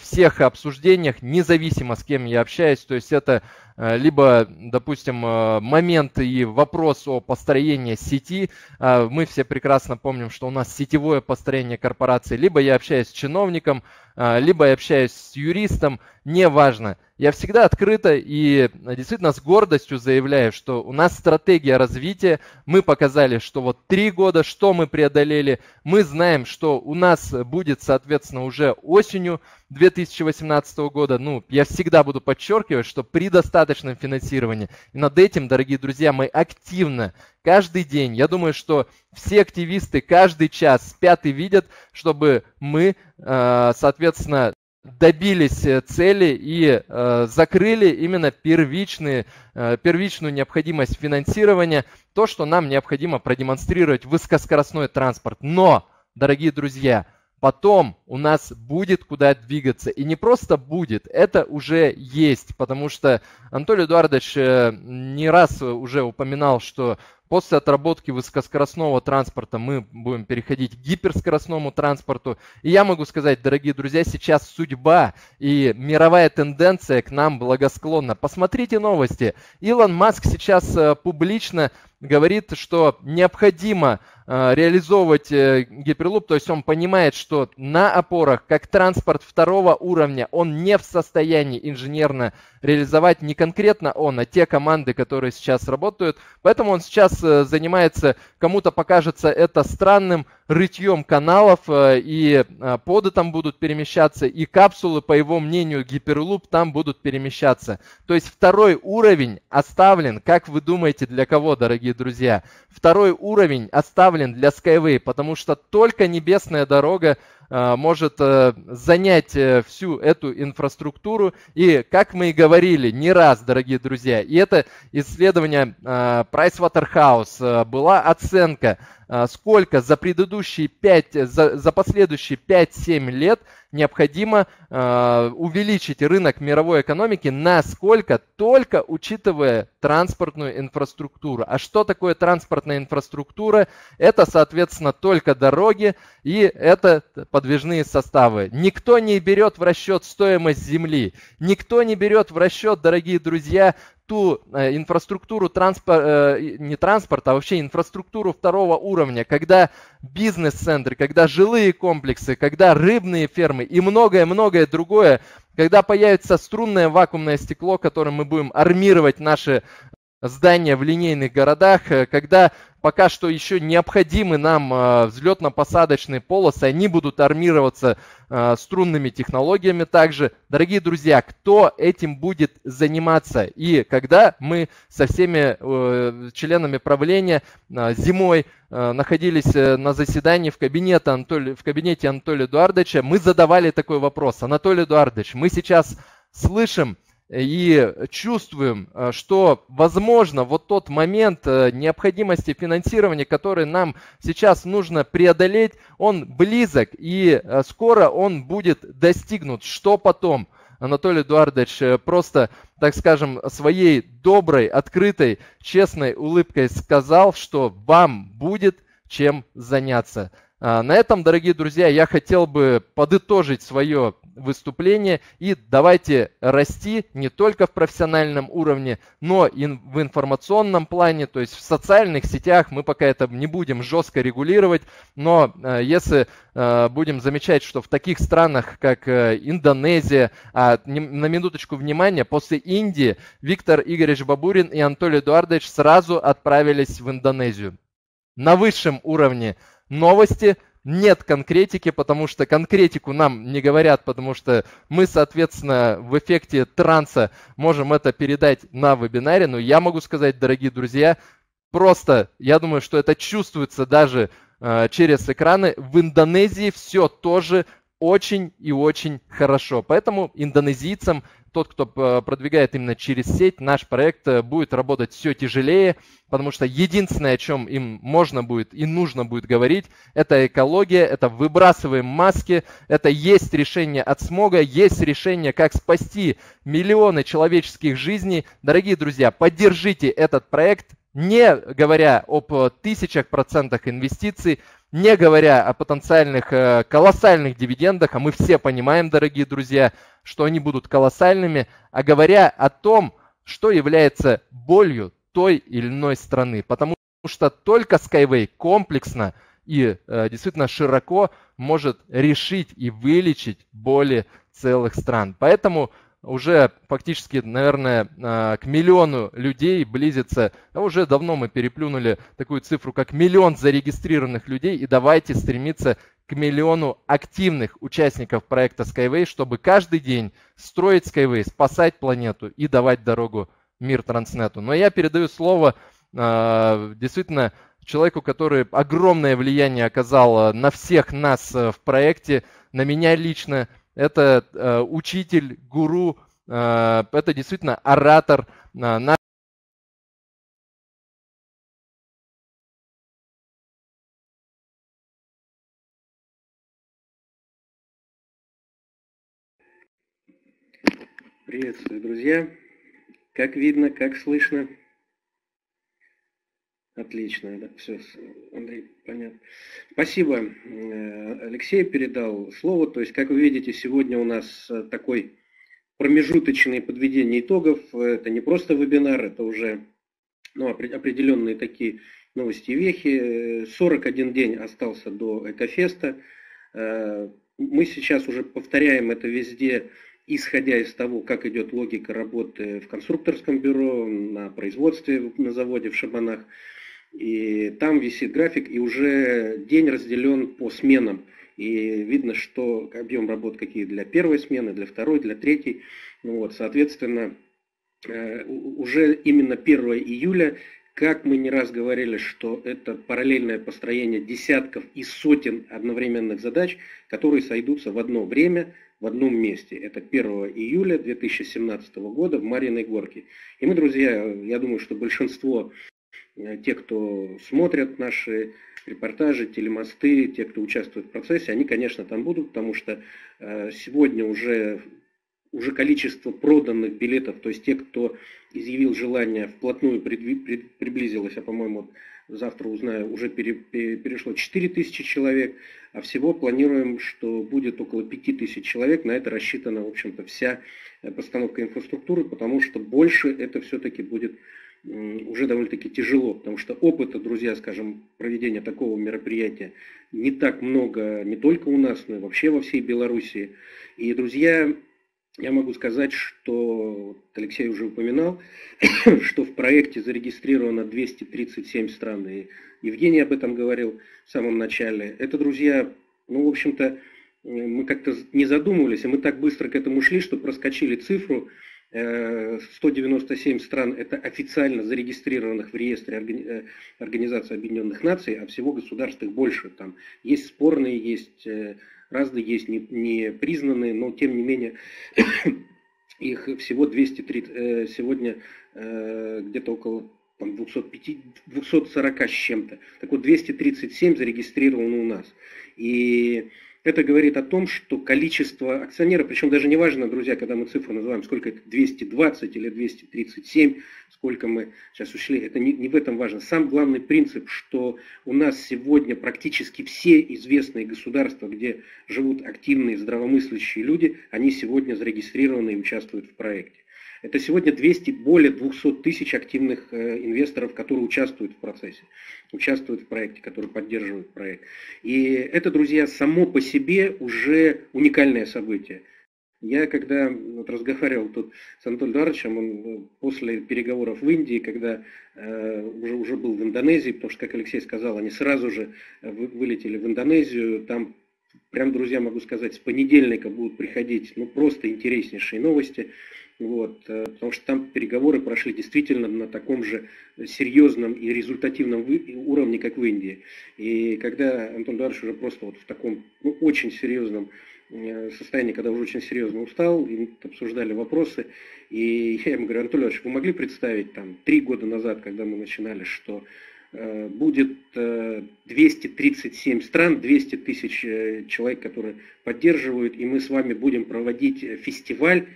всех обсуждениях, независимо с кем я общаюсь. То есть это либо, допустим, э, момент и вопрос о построении сети. Э, мы все прекрасно помним, что у нас сетевое построение корпорации. Либо я общаюсь с чиновником, либо я общаюсь с юристом, неважно. Я всегда открыто и действительно с гордостью заявляю, что у нас стратегия развития. Мы показали, что вот три года, что мы преодолели. Мы знаем, что у нас будет, соответственно, уже осенью 2018 года. Ну, я всегда буду подчеркивать, что при достаточном финансировании. И над этим, дорогие друзья, мы активно каждый день. Я думаю, что все активисты каждый час спят и видят, чтобы мы, э, соответственно, добились э, цели и э, закрыли именно первичные, э, первичную необходимость финансирования, то, что нам необходимо продемонстрировать высокоскоростной транспорт. Но, дорогие друзья, потом у нас будет куда двигаться. И не просто будет, это уже есть, потому что Анатолий Эдуардович э, не раз уже упоминал, что После отработки высокоскоростного транспорта мы будем переходить к гиперскоростному транспорту. И я могу сказать, дорогие друзья, сейчас судьба и мировая тенденция к нам благосклонна. Посмотрите новости. Илон Маск сейчас э, публично говорит, что необходимо э, реализовывать э, гиперлуп, то есть он понимает, что на опорах, как транспорт второго уровня, он не в состоянии инженерно реализовать не конкретно он, а те команды, которые сейчас работают. Поэтому он сейчас э, занимается, кому-то покажется это странным, рытьем каналов, и поды там будут перемещаться, и капсулы, по его мнению, гиперлуп там будут перемещаться. То есть второй уровень оставлен, как вы думаете, для кого, дорогие друзья. Второй уровень оставлен для Skyway, потому что только небесная дорога э, может э, занять э, всю эту инфраструктуру. И, как мы и говорили не раз, дорогие друзья, и это исследование Pricewaterhouse была оценка, сколько за предыдущие 5, за, за последующие 5-7 лет – необходимо э, увеличить рынок мировой экономики, насколько только учитывая транспортную инфраструктуру. А что такое транспортная инфраструктура? Это, соответственно, только дороги и это подвижные составы. Никто не берет в расчет стоимость земли, никто не берет в расчет, дорогие друзья, ту э, инфраструктуру транспор, э, не транспорта, а вообще инфраструктуру второго уровня, когда бизнес-центры, когда жилые комплексы, когда рыбные фермы и многое-многое другое, когда появится струнное вакуумное стекло, которым мы будем армировать наши здания в линейных городах, э, когда пока что еще необходимы нам э, взлетно-посадочные полосы, они будут армироваться э, струнными технологиями также. Дорогие друзья, кто этим будет заниматься? И когда мы со всеми членами правления зимой находились на заседании в кабинете, Анатолия, в кабинете Анатолия Эдуардовича, мы задавали такой вопрос. Анатолий Эдуардович, мы сейчас слышим, и чувствуем, э, что, возможно, вот тот момент э, необходимости финансирования, который нам сейчас нужно преодолеть, он близок и э, скоро он будет достигнут. Что потом? Анатолий Эдуардович просто, так скажем, своей доброй, открытой, честной улыбкой сказал, что вам будет чем заняться. А, на этом, дорогие друзья, я хотел бы подытожить свое выступление. И давайте расти не только в профессиональном уровне, но и в информационном плане, то есть в социальных сетях мы пока это не будем жестко регулировать, но а, если а, будем замечать, что в таких странах, как э, Индонезия, а на минуточку внимания, после Индии Виктор Игоревич Бабурин и Анатолий Эдуардович сразу отправились в Индонезию. На высшем уровне новости, нет конкретики, потому что конкретику нам не говорят, потому что мы, соответственно, в эффекте транса можем это передать на вебинаре. Но я могу сказать, дорогие друзья, просто, я думаю, что это чувствуется даже э, через экраны. В Индонезии все тоже очень и очень хорошо. Поэтому индонезийцам тот, кто э, продвигает именно через сеть, наш проект э, будет работать все тяжелее, потому что единственное, о чем им можно будет и нужно будет говорить, это экология, это выбрасываем маски, это есть решение от смога, есть решение, как спасти миллионы человеческих жизней. Дорогие друзья, поддержите этот проект, не говоря об тысячах процентах инвестиций, не говоря о потенциальных э, колоссальных дивидендах, а мы все понимаем, дорогие друзья, что они будут колоссальными, а говоря о том, что является болью той или иной страны. Потому что только Skyway комплексно и э, действительно широко может решить и вылечить боли целых стран. Поэтому уже фактически, наверное, а, к миллиону людей близится, а уже давно мы переплюнули такую цифру, как миллион зарегистрированных людей, и давайте стремиться к миллиону активных участников проекта Skyway, чтобы каждый день строить Skyway, спасать планету и давать дорогу мир Транснету. Но я передаю слово а, действительно человеку, который огромное влияние оказал на всех нас в проекте, на меня лично, это э, учитель, гуру, э, это действительно оратор. Э, на Приветствую, друзья. Как видно, как слышно. Отлично, да, все, Андрей, понятно. Спасибо. Э, Алексей передал слово. То есть, как вы видите, сегодня у нас э, такой промежуточный подведение итогов. Это не просто вебинар, это уже ну, определенные такие новости и вехи. 41 день остался до Экофеста. Э, мы сейчас уже повторяем это везде, исходя из того, как идет логика работы в конструкторском бюро, на производстве на заводе в Шабанах. И там висит график, и уже день разделен по сменам. И видно, что объем работ какие для первой смены, для второй, для третьей. Ну вот, соответственно, э, уже именно 1 июля, как мы не раз говорили, что это параллельное построение десятков и сотен одновременных задач, которые сойдутся в одно время, в одном месте. Это 1 июля 2017 года в Мариной Горке. И мы, друзья, я думаю, что большинство те, кто смотрят наши репортажи, телемосты, те, кто участвует в процессе, они, конечно, там будут, потому что э, сегодня уже, уже количество проданных билетов, то есть те, кто изъявил желание, вплотную приблизилось, а, по-моему, завтра узнаю, уже перешло 4 тысячи человек, а всего планируем, что будет около 5 тысяч человек. На это рассчитана, в общем-то, вся э, постановка инфраструктуры, потому что больше это все-таки будет уже довольно-таки тяжело, потому что опыта, друзья, скажем, проведения такого мероприятия не так много не только у нас, но и вообще во всей Белоруссии. И, друзья, я могу сказать, что Алексей уже упоминал, что в проекте зарегистрировано 237 стран, и Евгений об этом говорил в самом начале. Это, друзья, ну, в общем-то, мы как-то не задумывались, и мы так быстро к этому шли, что проскочили цифру 197 э, стран – это официально зарегистрированных в реестре э, Организации Объединенных Наций, а всего государств их больше. Там есть спорные, есть э, разные, есть не, не признанные, но тем не менее их всего 203, сегодня где-то около там, 250, 240 с чем-то. Так вот, 237 зарегистрировано у нас. И это говорит о том, что количество акционеров, причем даже не важно, друзья, когда мы цифру называем, сколько это 220 или 237, сколько мы сейчас ушли, это не, не в этом важно. Сам главный принцип, что у нас сегодня практически все известные государства, где живут активные здравомыслящие люди, они сегодня зарегистрированы и участвуют в проекте. Это сегодня 200, более 200 тысяч активных э, инвесторов, которые участвуют в процессе, участвуют в проекте, которые поддерживают проект. И это, друзья, само по себе уже уникальное событие. Я когда вот, разговаривал тут с Анатолием Эдуардовичем, он э, после переговоров в Индии, когда э, уже, уже был в Индонезии, потому что, как Алексей сказал, они сразу же вы, вылетели в Индонезию, там прям, друзья, могу сказать, с понедельника будут приходить ну, просто интереснейшие новости. Вот, э, потому что там переговоры прошли действительно на таком же серьезном и результативном уровне, как в Индии. И когда Антон Дарыш уже просто вот в таком ну, очень серьезном э, состоянии, когда уже очень серьезно устал, и обсуждали вопросы, и я ему говорю, Антон Ильич, вы могли представить там три года назад, когда мы начинали, что э, будет 237 стран, 200 тысяч человек, которые поддерживают, и мы с вами будем проводить фестиваль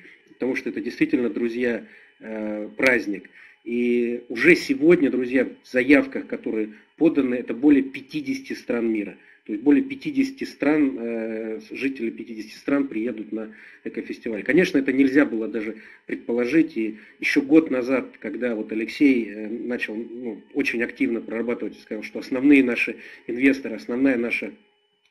потому что это действительно, друзья, э, праздник. И уже сегодня, друзья, в заявках, которые поданы, это более 50 стран мира. То есть более 50 стран, э, жители 50 стран приедут на экофестиваль. Конечно, это нельзя было даже предположить. И еще год назад, когда вот Алексей э, начал ну, очень активно прорабатывать и сказал, что основные наши инвесторы, основная наша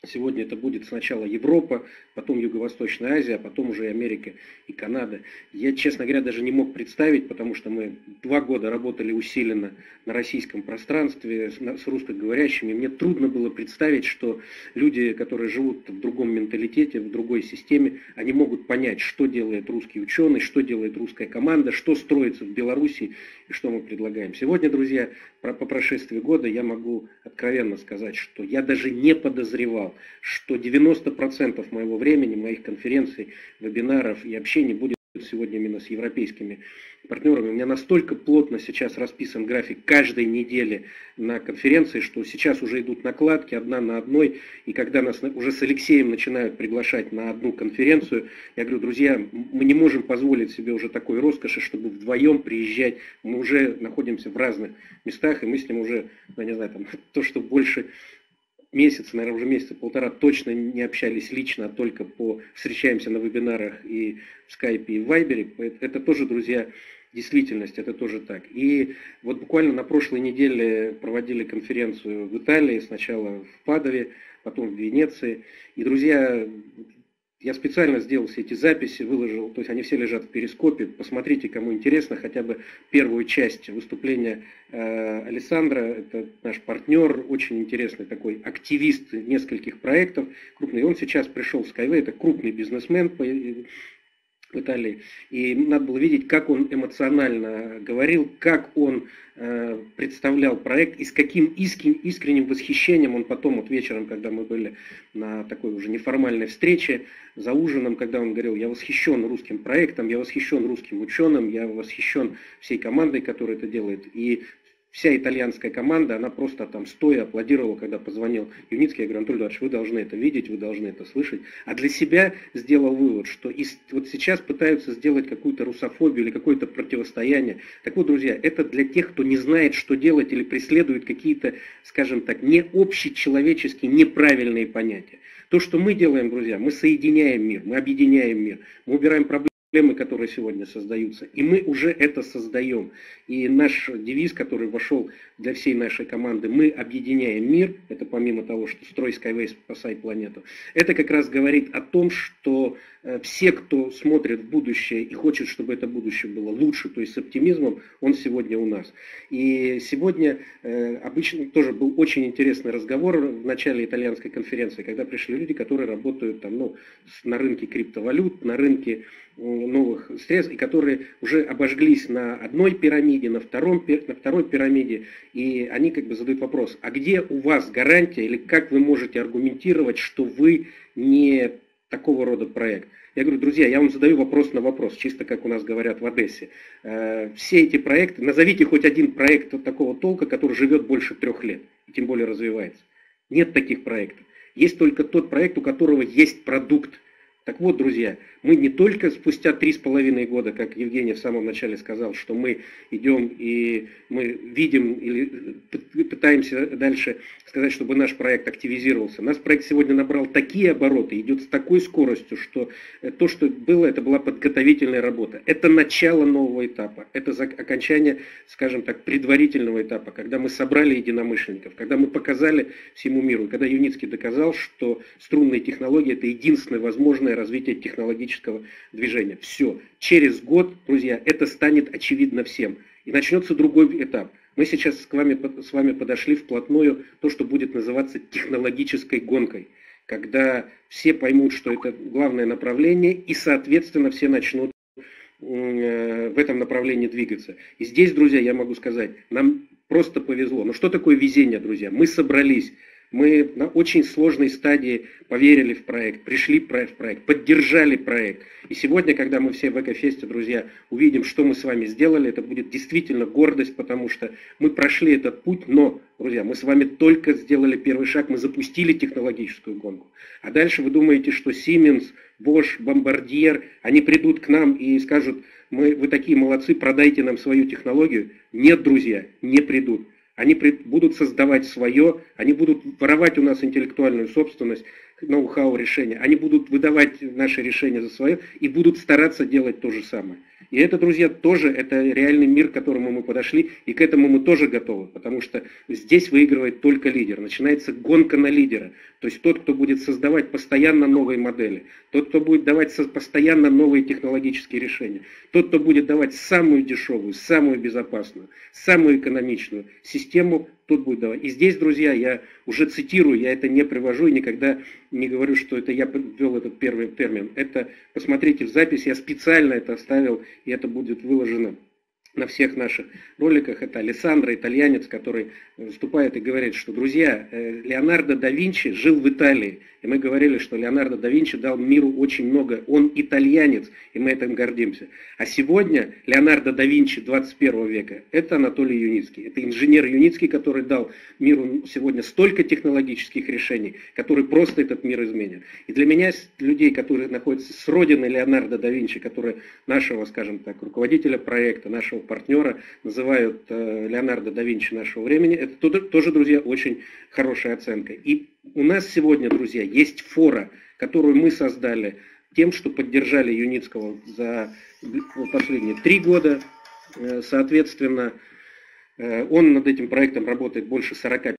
Сегодня это будет сначала Европа, потом Юго-Восточная Азия, а потом уже Америка и Канада. Я, честно говоря, даже не мог представить, потому что мы два года работали усиленно на российском пространстве с русскоговорящими. Мне трудно было представить, что люди, которые живут в другом менталитете, в другой системе, они могут понять, что делает русский ученый, что делает русская команда, что строится в Беларуси и что мы предлагаем. Сегодня, друзья, по прошествии года я могу откровенно сказать, что я даже не подозревал, что 90% моего времени, моих конференций, вебинаров и общений будет сегодня именно с европейскими партнерами. У меня настолько плотно сейчас расписан график каждой недели на конференции, что сейчас уже идут накладки одна на одной. И когда нас уже с Алексеем начинают приглашать на одну конференцию, я говорю, друзья, мы не можем позволить себе уже такой роскоши, чтобы вдвоем приезжать. Мы уже находимся в разных местах, и мы с ним уже, я не знаю, там, то, что больше месяца, наверное, уже месяца полтора точно не общались лично, а только по встречаемся на вебинарах и в скайпе, и в вайбере. Это тоже, друзья, действительность, это тоже так. И вот буквально на прошлой неделе проводили конференцию в Италии, сначала в Падове, потом в Венеции. И, друзья, я специально сделал все эти записи, выложил, то есть они все лежат в перископе. Посмотрите, кому интересно, хотя бы первую часть выступления э, Александра. Это наш партнер, очень интересный такой активист нескольких проектов, крупный. Он сейчас пришел в Skyway, это крупный бизнесмен, в Италии. И надо было видеть, как он эмоционально говорил, как он э, представлял проект и с каким искрен, искренним восхищением он потом, вот вечером, когда мы были на такой уже неформальной встрече, за ужином, когда он говорил, я восхищен русским проектом, я восхищен русским ученым, я восхищен всей командой, которая это делает. И вся итальянская команда, она просто там стоя аплодировала, когда позвонил Юницкий. Я говорю, Анатолий вы должны это видеть, вы должны это слышать. А для себя сделал вывод, что из, вот сейчас пытаются сделать какую-то русофобию или какое-то противостояние. Так вот, друзья, это для тех, кто не знает, что делать или преследует какие-то, скажем так, не общечеловеческие, неправильные понятия. То, что мы делаем, друзья, мы соединяем мир, мы объединяем мир, мы убираем проблемы проблемы, которые сегодня создаются. И мы уже это создаем. И наш девиз, который вошел для всей нашей команды, мы объединяем мир, это помимо того, что строй Skyway, спасай планету, это как раз говорит о том, что э, все, кто смотрит в будущее и хочет, чтобы это будущее было лучше, то есть с оптимизмом, он сегодня у нас. И сегодня э, обычно тоже был очень интересный разговор в начале итальянской конференции, когда пришли люди, которые работают там, ну, на рынке криптовалют, на рынке новых средств, и которые уже обожглись на одной пирамиде, на, втором, на второй пирамиде, и они как бы задают вопрос, а где у вас гарантия, или как вы можете аргументировать, что вы не такого рода проект? Я говорю, друзья, я вам задаю вопрос на вопрос, чисто как у нас говорят в Одессе. Э, все эти проекты, назовите хоть один проект такого толка, который живет больше трех лет, и тем более развивается. Нет таких проектов. Есть только тот проект, у которого есть продукт, так вот, друзья, мы не только спустя три с половиной года, как Евгений в самом начале сказал, что мы идем и мы видим или пытаемся дальше сказать, чтобы наш проект активизировался. Наш проект сегодня набрал такие обороты, идет с такой скоростью, что то, что было, это была подготовительная работа. Это начало нового этапа, это окончание, скажем так, предварительного этапа, когда мы собрали единомышленников, когда мы показали всему миру, когда Юницкий доказал, что струнные технологии это единственное возможное развитие технологического движения. Все. Через год, друзья, это станет очевидно всем. И начнется другой этап. Мы сейчас с вами, с вами подошли вплотную то, что будет называться технологической гонкой, когда все поймут, что это главное направление, и, соответственно, все начнут э, в этом направлении двигаться. И здесь, друзья, я могу сказать, нам просто повезло. Но что такое везение, друзья? Мы собрались мы на очень сложной стадии поверили в проект, пришли в проект, поддержали проект. И сегодня, когда мы все в Экофесте, друзья, увидим, что мы с вами сделали, это будет действительно гордость, потому что мы прошли этот путь, но, друзья, мы с вами только сделали первый шаг, мы запустили технологическую гонку. А дальше вы думаете, что Siemens, Bosch, Bombardier, они придут к нам и скажут, мы, вы такие молодцы, продайте нам свою технологию. Нет, друзья, не придут. Они будут создавать свое, они будут воровать у нас интеллектуальную собственность, ноу-хау решения, они будут выдавать наши решения за свое и будут стараться делать то же самое. И это, друзья, тоже это реальный мир, к которому мы подошли, и к этому мы тоже готовы, потому что здесь выигрывает только лидер. Начинается гонка на лидера. То есть тот, кто будет создавать постоянно новые модели, тот, кто будет давать постоянно новые технологические решения, тот, кто будет давать самую дешевую, самую безопасную, самую экономичную систему, тот будет давать. И здесь, друзья, я уже цитирую, я это не привожу и никогда не говорю, что это я ввел этот первый термин. Это, посмотрите в запись, я специально это оставил, и это будет выложено на всех наших роликах, это Александра, итальянец, который выступает и говорит, что, друзья, э, Леонардо да Винчи жил в Италии, и мы говорили, что Леонардо да Винчи дал миру очень много, он итальянец, и мы этим гордимся. А сегодня Леонардо да Винчи 21 века – это Анатолий Юницкий, это инженер Юницкий, который дал миру сегодня столько технологических решений, которые просто этот мир изменят. И для меня, людей, которые находятся с родины Леонардо да Винчи, которые нашего, скажем так, руководителя проекта, нашего партнера называют э, Леонардо да Винчи нашего времени, это тоже, друзья, очень хорошая оценка. И у нас сегодня, друзья, есть фора, которую мы создали тем, что поддержали Юницкого за последние три года. Э, соответственно, э, он над этим проектом работает больше 45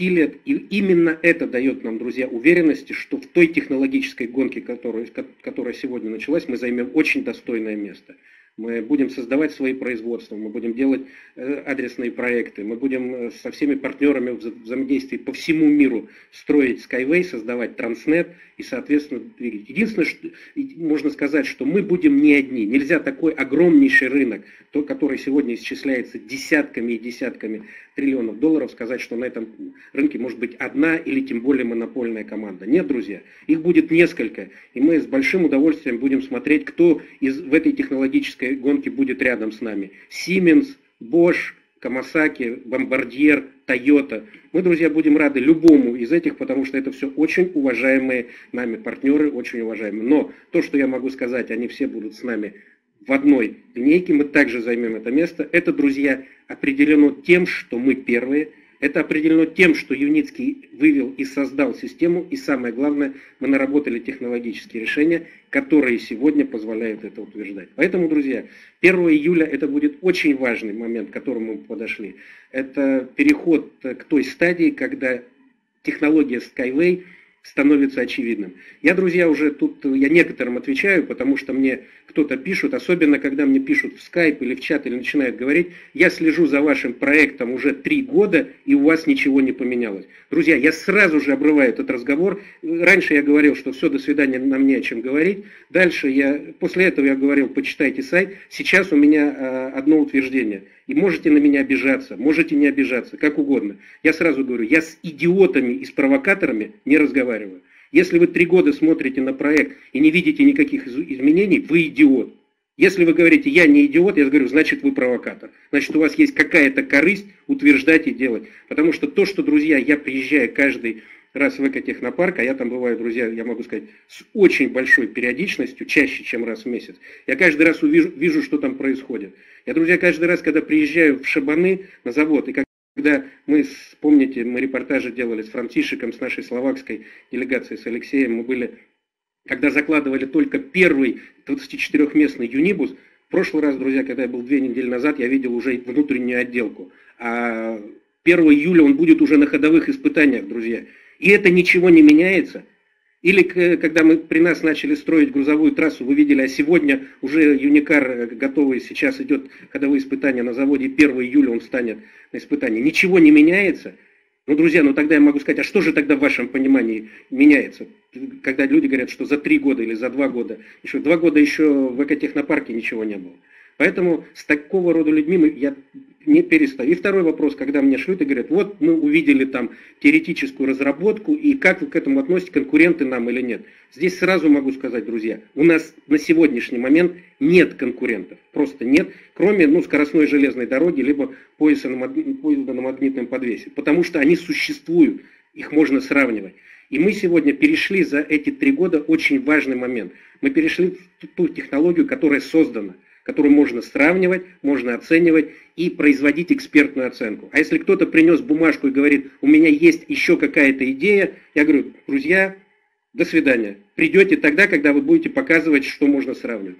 лет. И именно это дает нам, друзья, уверенности, что в той технологической гонке, которая, которая сегодня началась, мы займем очень достойное место мы будем создавать свои производства, мы будем делать э, адресные проекты, мы будем э, со всеми партнерами в взаимодействии по всему миру строить Skyway, создавать Transnet и, соответственно, двигать. Единственное, что можно сказать, что мы будем не одни. Нельзя такой огромнейший рынок, то, который сегодня исчисляется десятками и десятками триллионов долларов, сказать, что на этом рынке может быть одна или тем более монопольная команда. Нет, друзья, их будет несколько. И мы с большим удовольствием будем смотреть, кто из, в этой технологической гонке будет рядом с нами. Siemens, Bosch, Камасаки, Бомбардьер, Тойота. Мы, друзья, будем рады любому из этих, потому что это все очень уважаемые нами партнеры, очень уважаемые. Но то, что я могу сказать, они все будут с нами в одной линейке, мы также займем это место. Это, друзья, определено тем, что мы первые – это определено тем, что Юницкий вывел и создал систему, и самое главное, мы наработали технологические решения, которые сегодня позволяют это утверждать. Поэтому, друзья, 1 июля это будет очень важный момент, к которому мы подошли. Это переход к той стадии, когда технология Skyway – становится очевидным. Я, друзья, уже тут, я некоторым отвечаю, потому что мне кто-то пишет, особенно когда мне пишут в скайп или в чат, или начинают говорить, я слежу за вашим проектом уже три года, и у вас ничего не поменялось. Друзья, я сразу же обрываю этот разговор. Раньше я говорил, что все, до свидания, нам не о чем говорить. Дальше я, после этого я говорил, почитайте сайт. Сейчас у меня э, одно утверждение – и можете на меня обижаться, можете не обижаться, как угодно. Я сразу говорю, я с идиотами и с провокаторами не разговариваю. Если вы три года смотрите на проект и не видите никаких изменений, вы идиот. Если вы говорите, я не идиот, я говорю, значит вы провокатор. Значит у вас есть какая-то корысть утверждать и делать. Потому что то, что, друзья, я приезжаю каждый раз в экотехнопарк, а я там бываю, друзья, я могу сказать, с очень большой периодичностью, чаще, чем раз в месяц. Я каждый раз увижу, вижу, что там происходит. Я, друзья, каждый раз, когда приезжаю в Шабаны на завод, и когда мы, помните, мы репортажи делали с Франтишиком, с нашей словакской делегацией, с Алексеем, мы были, когда закладывали только первый 24-местный юнибус, в прошлый раз, друзья, когда я был две недели назад, я видел уже внутреннюю отделку. А 1 июля он будет уже на ходовых испытаниях, друзья. И это ничего не меняется. Или когда мы при нас начали строить грузовую трассу, вы видели, а сегодня уже Юникар э, готовый, сейчас идет ходовые испытания на заводе, 1 июля он станет на испытание. Ничего не меняется. Ну, друзья, ну тогда я могу сказать, а что же тогда в вашем понимании меняется? Когда люди говорят, что за три года или за два года, еще два года еще в экотехнопарке ничего не было. Поэтому с такого рода людьми мы, я не перестаю. И второй вопрос, когда мне шлют и говорят, вот мы увидели там теоретическую разработку, и как вы к этому относитесь, конкуренты нам или нет. Здесь сразу могу сказать, друзья, у нас на сегодняшний момент нет конкурентов, просто нет, кроме ну, скоростной железной дороги, либо пояса на, поезда на магнитном подвесе, потому что они существуют, их можно сравнивать. И мы сегодня перешли за эти три года очень важный момент. Мы перешли в ту технологию, которая создана – которую можно сравнивать, можно оценивать и производить экспертную оценку. А если кто-то принес бумажку и говорит, у меня есть еще какая-то идея, я говорю, друзья, до свидания. Придете тогда, когда вы будете показывать, что можно сравнивать.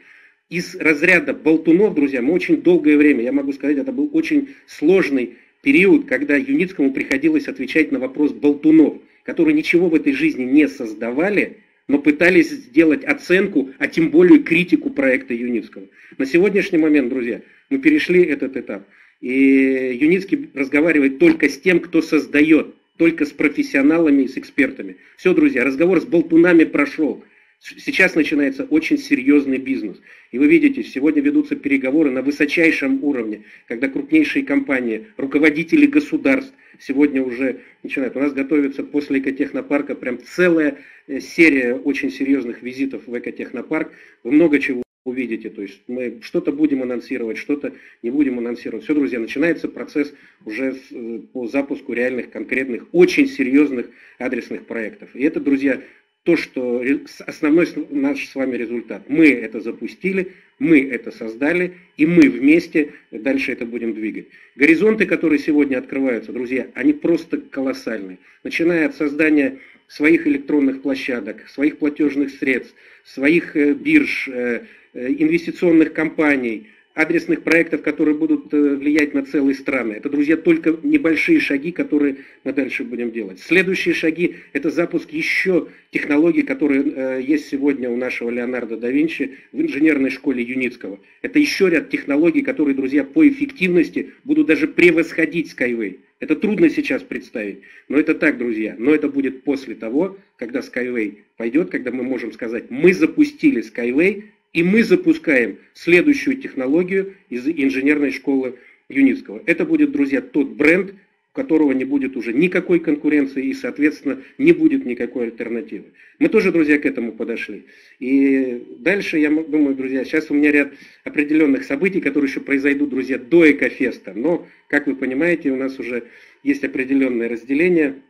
Из разряда болтунов, друзья, мы очень долгое время, я могу сказать, это был очень сложный период, когда Юницкому приходилось отвечать на вопрос болтунов, которые ничего в этой жизни не создавали, но пытались сделать оценку, а тем более критику проекта Юницкого. На сегодняшний момент, друзья, мы перешли этот этап. И Юницкий разговаривает только с тем, кто создает, только с профессионалами и с экспертами. Все, друзья, разговор с болтунами прошел. Сейчас начинается очень серьезный бизнес. И вы видите, сегодня ведутся переговоры на высочайшем уровне, когда крупнейшие компании, руководители государств сегодня уже начинают. У нас готовится после экотехнопарка прям целая э, серия очень серьезных визитов в экотехнопарк. Вы много чего увидите. То есть мы что-то будем анонсировать, что-то не будем анонсировать. Все, друзья, начинается процесс уже э, по запуску реальных, конкретных, очень серьезных адресных проектов. И это, друзья, то, что основной наш с вами результат. Мы это запустили, мы это создали, и мы вместе дальше это будем двигать. Горизонты, которые сегодня открываются, друзья, они просто колоссальные. Начиная от создания своих электронных площадок, своих платежных средств, своих э, бирж, э, инвестиционных компаний – адресных проектов, которые будут э, влиять на целые страны. Это, друзья, только небольшие шаги, которые мы дальше будем делать. Следующие шаги – это запуск еще технологий, которые э, есть сегодня у нашего Леонардо да Винчи в инженерной школе Юницкого. Это еще ряд технологий, которые, друзья, по эффективности будут даже превосходить Skyway. Это трудно сейчас представить, но это так, друзья. Но это будет после того, когда Skyway пойдет, когда мы можем сказать, мы запустили Skyway, и мы запускаем следующую технологию из инженерной школы Юницкого. Это будет, друзья, тот бренд, у которого не будет уже никакой конкуренции и, соответственно, не будет никакой альтернативы. Мы тоже, друзья, к этому подошли. И дальше, я думаю, друзья, сейчас у меня ряд определенных событий, которые еще произойдут, друзья, до Экофеста. Но, как вы понимаете, у нас уже есть определенное разделение –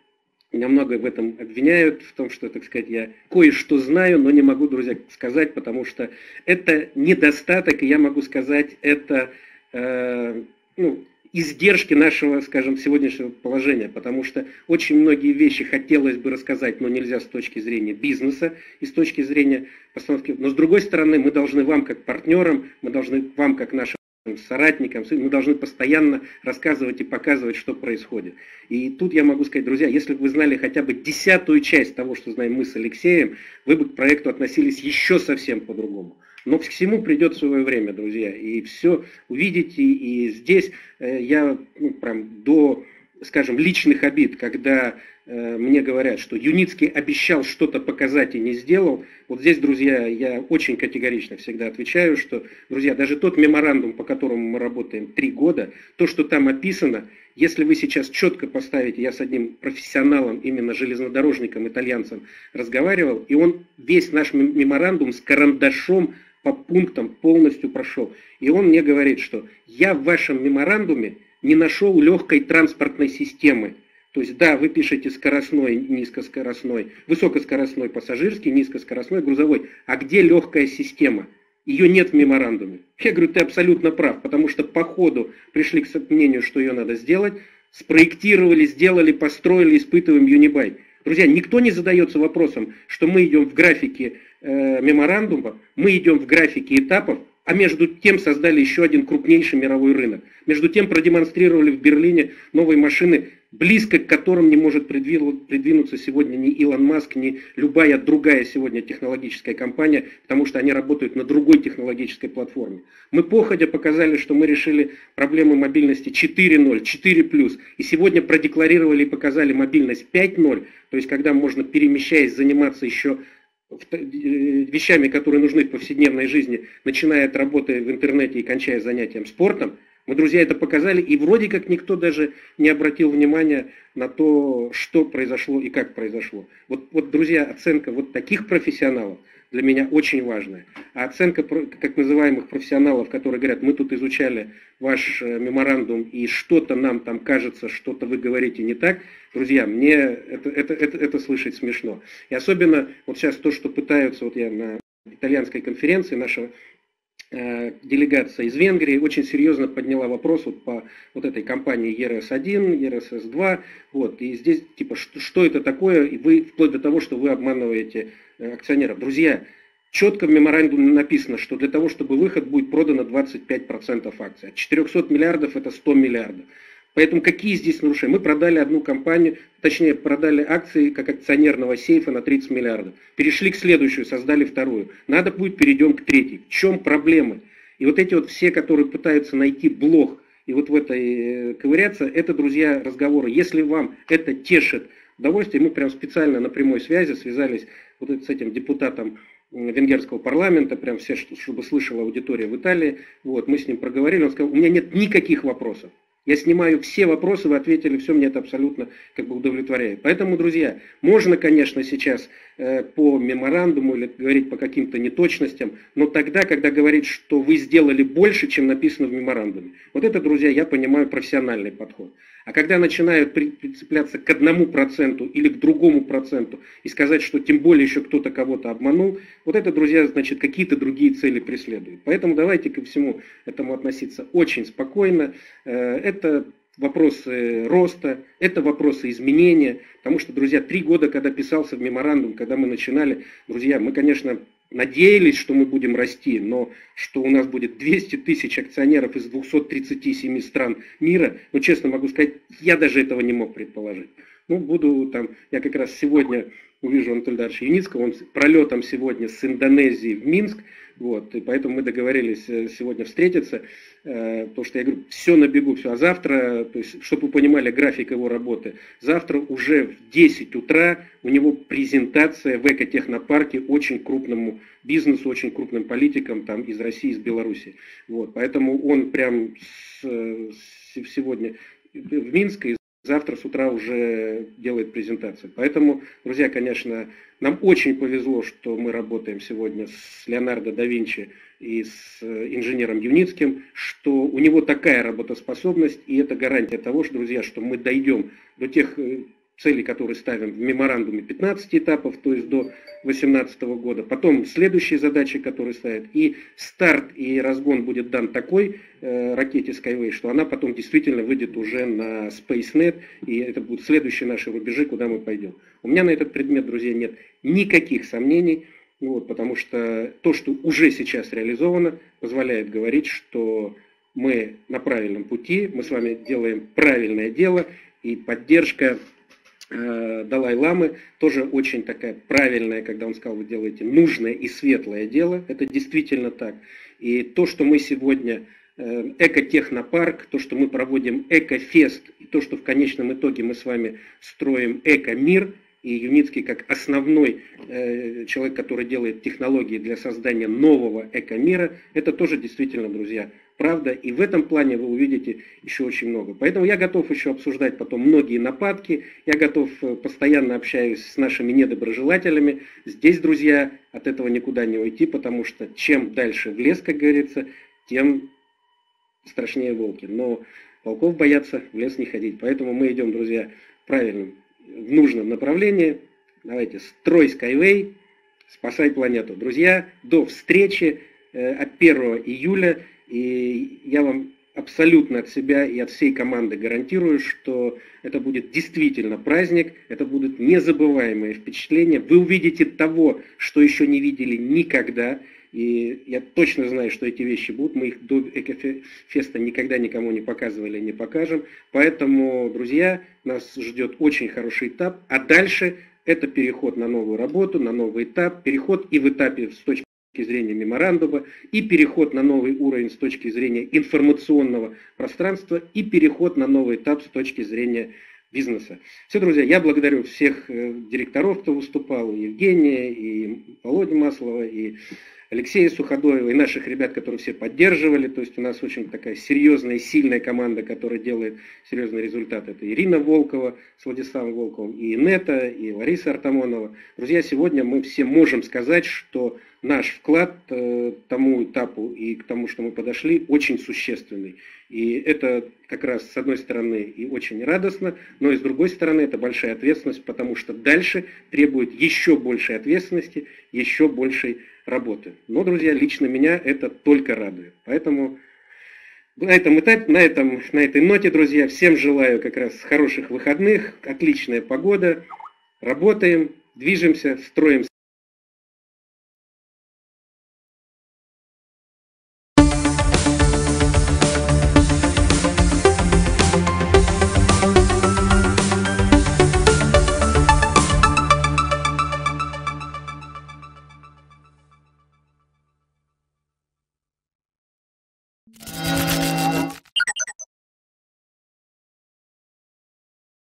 меня много в этом обвиняют, в том, что, так сказать, я кое-что знаю, но не могу, друзья, сказать, потому что это недостаток, и я могу сказать, это э, ну, издержки нашего, скажем, сегодняшнего положения, потому что очень многие вещи хотелось бы рассказать, но нельзя с точки зрения бизнеса и с точки зрения постановки. Но с другой стороны, мы должны вам, как партнерам, мы должны вам, как нашим соратникам, мы должны постоянно рассказывать и показывать, что происходит. И тут я могу сказать, друзья, если бы вы знали хотя бы десятую часть того, что знаем мы с Алексеем, вы бы к проекту относились еще совсем по-другому. Но к всему придет свое время, друзья, и все увидите, и здесь э, я ну, прям до, скажем, личных обид, когда Э, мне говорят, что Юницкий обещал что-то показать и не сделал, вот здесь, друзья, я очень категорично всегда отвечаю, что, друзья, даже тот меморандум, по которому мы работаем три года, то, что там описано, если вы сейчас четко поставите, я с одним профессионалом, именно железнодорожником, итальянцем разговаривал, и он весь наш меморандум с карандашом по пунктам полностью прошел. И он мне говорит, что я в вашем меморандуме не нашел легкой транспортной системы, то есть, да, вы пишете скоростной, низкоскоростной, высокоскоростной пассажирский, низкоскоростной грузовой. А где легкая система? Ее нет в меморандуме. Я говорю, ты абсолютно прав, потому что по ходу пришли к мнению, что ее надо сделать, спроектировали, сделали, построили, испытываем Юнибай. Друзья, никто не задается вопросом, что мы идем в графике э, меморандума, мы идем в графике этапов, а между тем создали еще один крупнейший мировой рынок. Между тем продемонстрировали в Берлине новые машины близко к которым не может придвинуться сегодня ни Илон Маск, ни любая другая сегодня технологическая компания, потому что они работают на другой технологической платформе. Мы походя показали, что мы решили проблемы мобильности 4.0, 4+, и сегодня продекларировали и показали мобильность 5.0, то есть когда можно, перемещаясь, заниматься еще вещами, которые нужны в повседневной жизни, начиная от работы в интернете и кончая занятием спортом, мы, друзья, это показали, и вроде как никто даже не обратил внимания на то, что произошло и как произошло. Вот, вот друзья, оценка вот таких профессионалов для меня очень важная. А оценка как называемых профессионалов, которые говорят, мы тут изучали ваш э, меморандум, и что-то нам там кажется, что-то вы говорите не так, друзья, мне это, это, это, это слышать смешно. И особенно вот сейчас то, что пытаются, вот я на итальянской конференции нашего Э, делегация из Венгрии очень серьезно подняла вопрос вот по вот этой компании ERS-1, ERS-2, вот, и здесь, типа, что, что это такое, и вы, вплоть до того, что вы обманываете акционеров. Друзья, четко в меморандуме написано, что для того, чтобы выход будет продано 25% акций. От 400 миллиардов это 100 миллиардов. Поэтому какие здесь нарушения? Мы продали одну компанию, точнее продали акции как акционерного сейфа на 30 миллиардов. Перешли к следующую, создали вторую. Надо будет, перейдем к третьей. В чем проблемы? И вот эти вот все, которые пытаются найти блок и вот в этой э, ковыряться, это, друзья, разговоры. Если вам это тешит удовольствие, мы прям специально на прямой связи связались вот с этим депутатом венгерского парламента, прям все, чтобы слышала аудитория в Италии. Вот, мы с ним проговорили, он сказал, у меня нет никаких вопросов. Я снимаю все вопросы, вы ответили, все, мне это абсолютно как бы удовлетворяет. Поэтому, друзья, можно, конечно, сейчас по меморандуму или говорить по каким-то неточностям, но тогда, когда говорить, что вы сделали больше, чем написано в меморандуме. Вот это, друзья, я понимаю профессиональный подход. А когда начинают прицепляться к одному проценту или к другому проценту и сказать, что тем более еще кто-то кого-то обманул, вот это, друзья, значит, какие-то другие цели преследуют. Поэтому давайте ко всему этому относиться очень спокойно. Э, это вопросы роста, это вопросы изменения, потому что, друзья, три года, когда писался в меморандум, когда мы начинали, друзья, мы, конечно, надеялись, что мы будем расти, но что у нас будет 200 тысяч акционеров из 237 стран мира, ну, честно могу сказать, я даже этого не мог предположить. Ну, буду там, я как раз сегодня увижу Анатолия Даровича Юницкого, он пролетом сегодня с Индонезии в Минск, вот, и поэтому мы договорились э, сегодня встретиться, потому что я говорю, все на бегу, все. А завтра, то есть, чтобы вы понимали график его работы, завтра уже в 10 утра у него презентация в экотехнопарке очень крупному бизнесу, очень крупным политикам там из России, из Беларуси. Вот, поэтому он прям с, с, сегодня в Минске завтра с утра уже делает презентацию. Поэтому, друзья, конечно, нам очень повезло, что мы работаем сегодня с Леонардо да Винчи и с э, инженером Юницким, что у него такая работоспособность, и это гарантия того, что, друзья, что мы дойдем до тех э, цели, которые ставим в меморандуме 15 этапов, то есть до 2018 года. Потом следующие задачи, которые ставят. И старт и разгон будет дан такой э, ракете Skyway, что она потом действительно выйдет уже на SpaceNet, и это будут следующие наши рубежи, куда мы пойдем. У меня на этот предмет, друзья, нет никаких сомнений, вот, потому что то, что уже сейчас реализовано, позволяет говорить, что мы на правильном пути, мы с вами делаем правильное дело, и поддержка Э, Далай-Ламы, тоже очень такая правильная, когда он сказал, вы делаете нужное и светлое дело, это действительно так. И то, что мы сегодня э, экотехнопарк, то, что мы проводим экофест, и то, что в конечном итоге мы с вами строим эко-мир, и Юницкий как основной э, человек, который делает технологии для создания нового эко-мира, это тоже действительно, друзья, правда. И в этом плане вы увидите еще очень много. Поэтому я готов еще обсуждать потом многие нападки. Я готов, э, постоянно общаюсь с нашими недоброжелателями. Здесь, друзья, от этого никуда не уйти, потому что чем дальше в лес, как говорится, тем страшнее волки. Но волков боятся в лес не ходить. Поэтому мы идем, друзья, правильным в нужном направлении. Давайте, строй Skyway, спасай планету. Друзья, до встречи э, от 1 июля. И я вам абсолютно от себя и от всей команды гарантирую, что это будет действительно праздник, это будут незабываемые впечатления. Вы увидите того, что еще не видели никогда. И я точно знаю, что эти вещи будут. Мы их до Экофеста никогда никому не показывали, не покажем. Поэтому, друзья, нас ждет очень хороший этап. А дальше это переход на новую работу, на новый этап. Переход и в этапе с точки зрения меморандума, и переход на новый уровень с точки зрения информационного пространства, и переход на новый этап с точки зрения бизнеса. Все, друзья, я благодарю всех э, директоров, кто выступал, и Евгения, и Володя Маслова, и Алексея Суходоева и наших ребят, которые все поддерживали. То есть у нас очень такая серьезная сильная команда, которая делает серьезный результат. Это Ирина Волкова с Владиславом Волковым, и Инета, и Лариса Артамонова. Друзья, сегодня мы все можем сказать, что наш вклад э, тому этапу и к тому, что мы подошли, очень существенный. И это как раз с одной стороны и очень радостно, но и с другой стороны это большая ответственность, потому что дальше требует еще большей ответственности, еще большей работы. Но, друзья, лично меня это только радует. Поэтому на этом этапе, на, этом, на этой ноте, друзья, всем желаю как раз хороших выходных, отличная погода, работаем, движемся, строим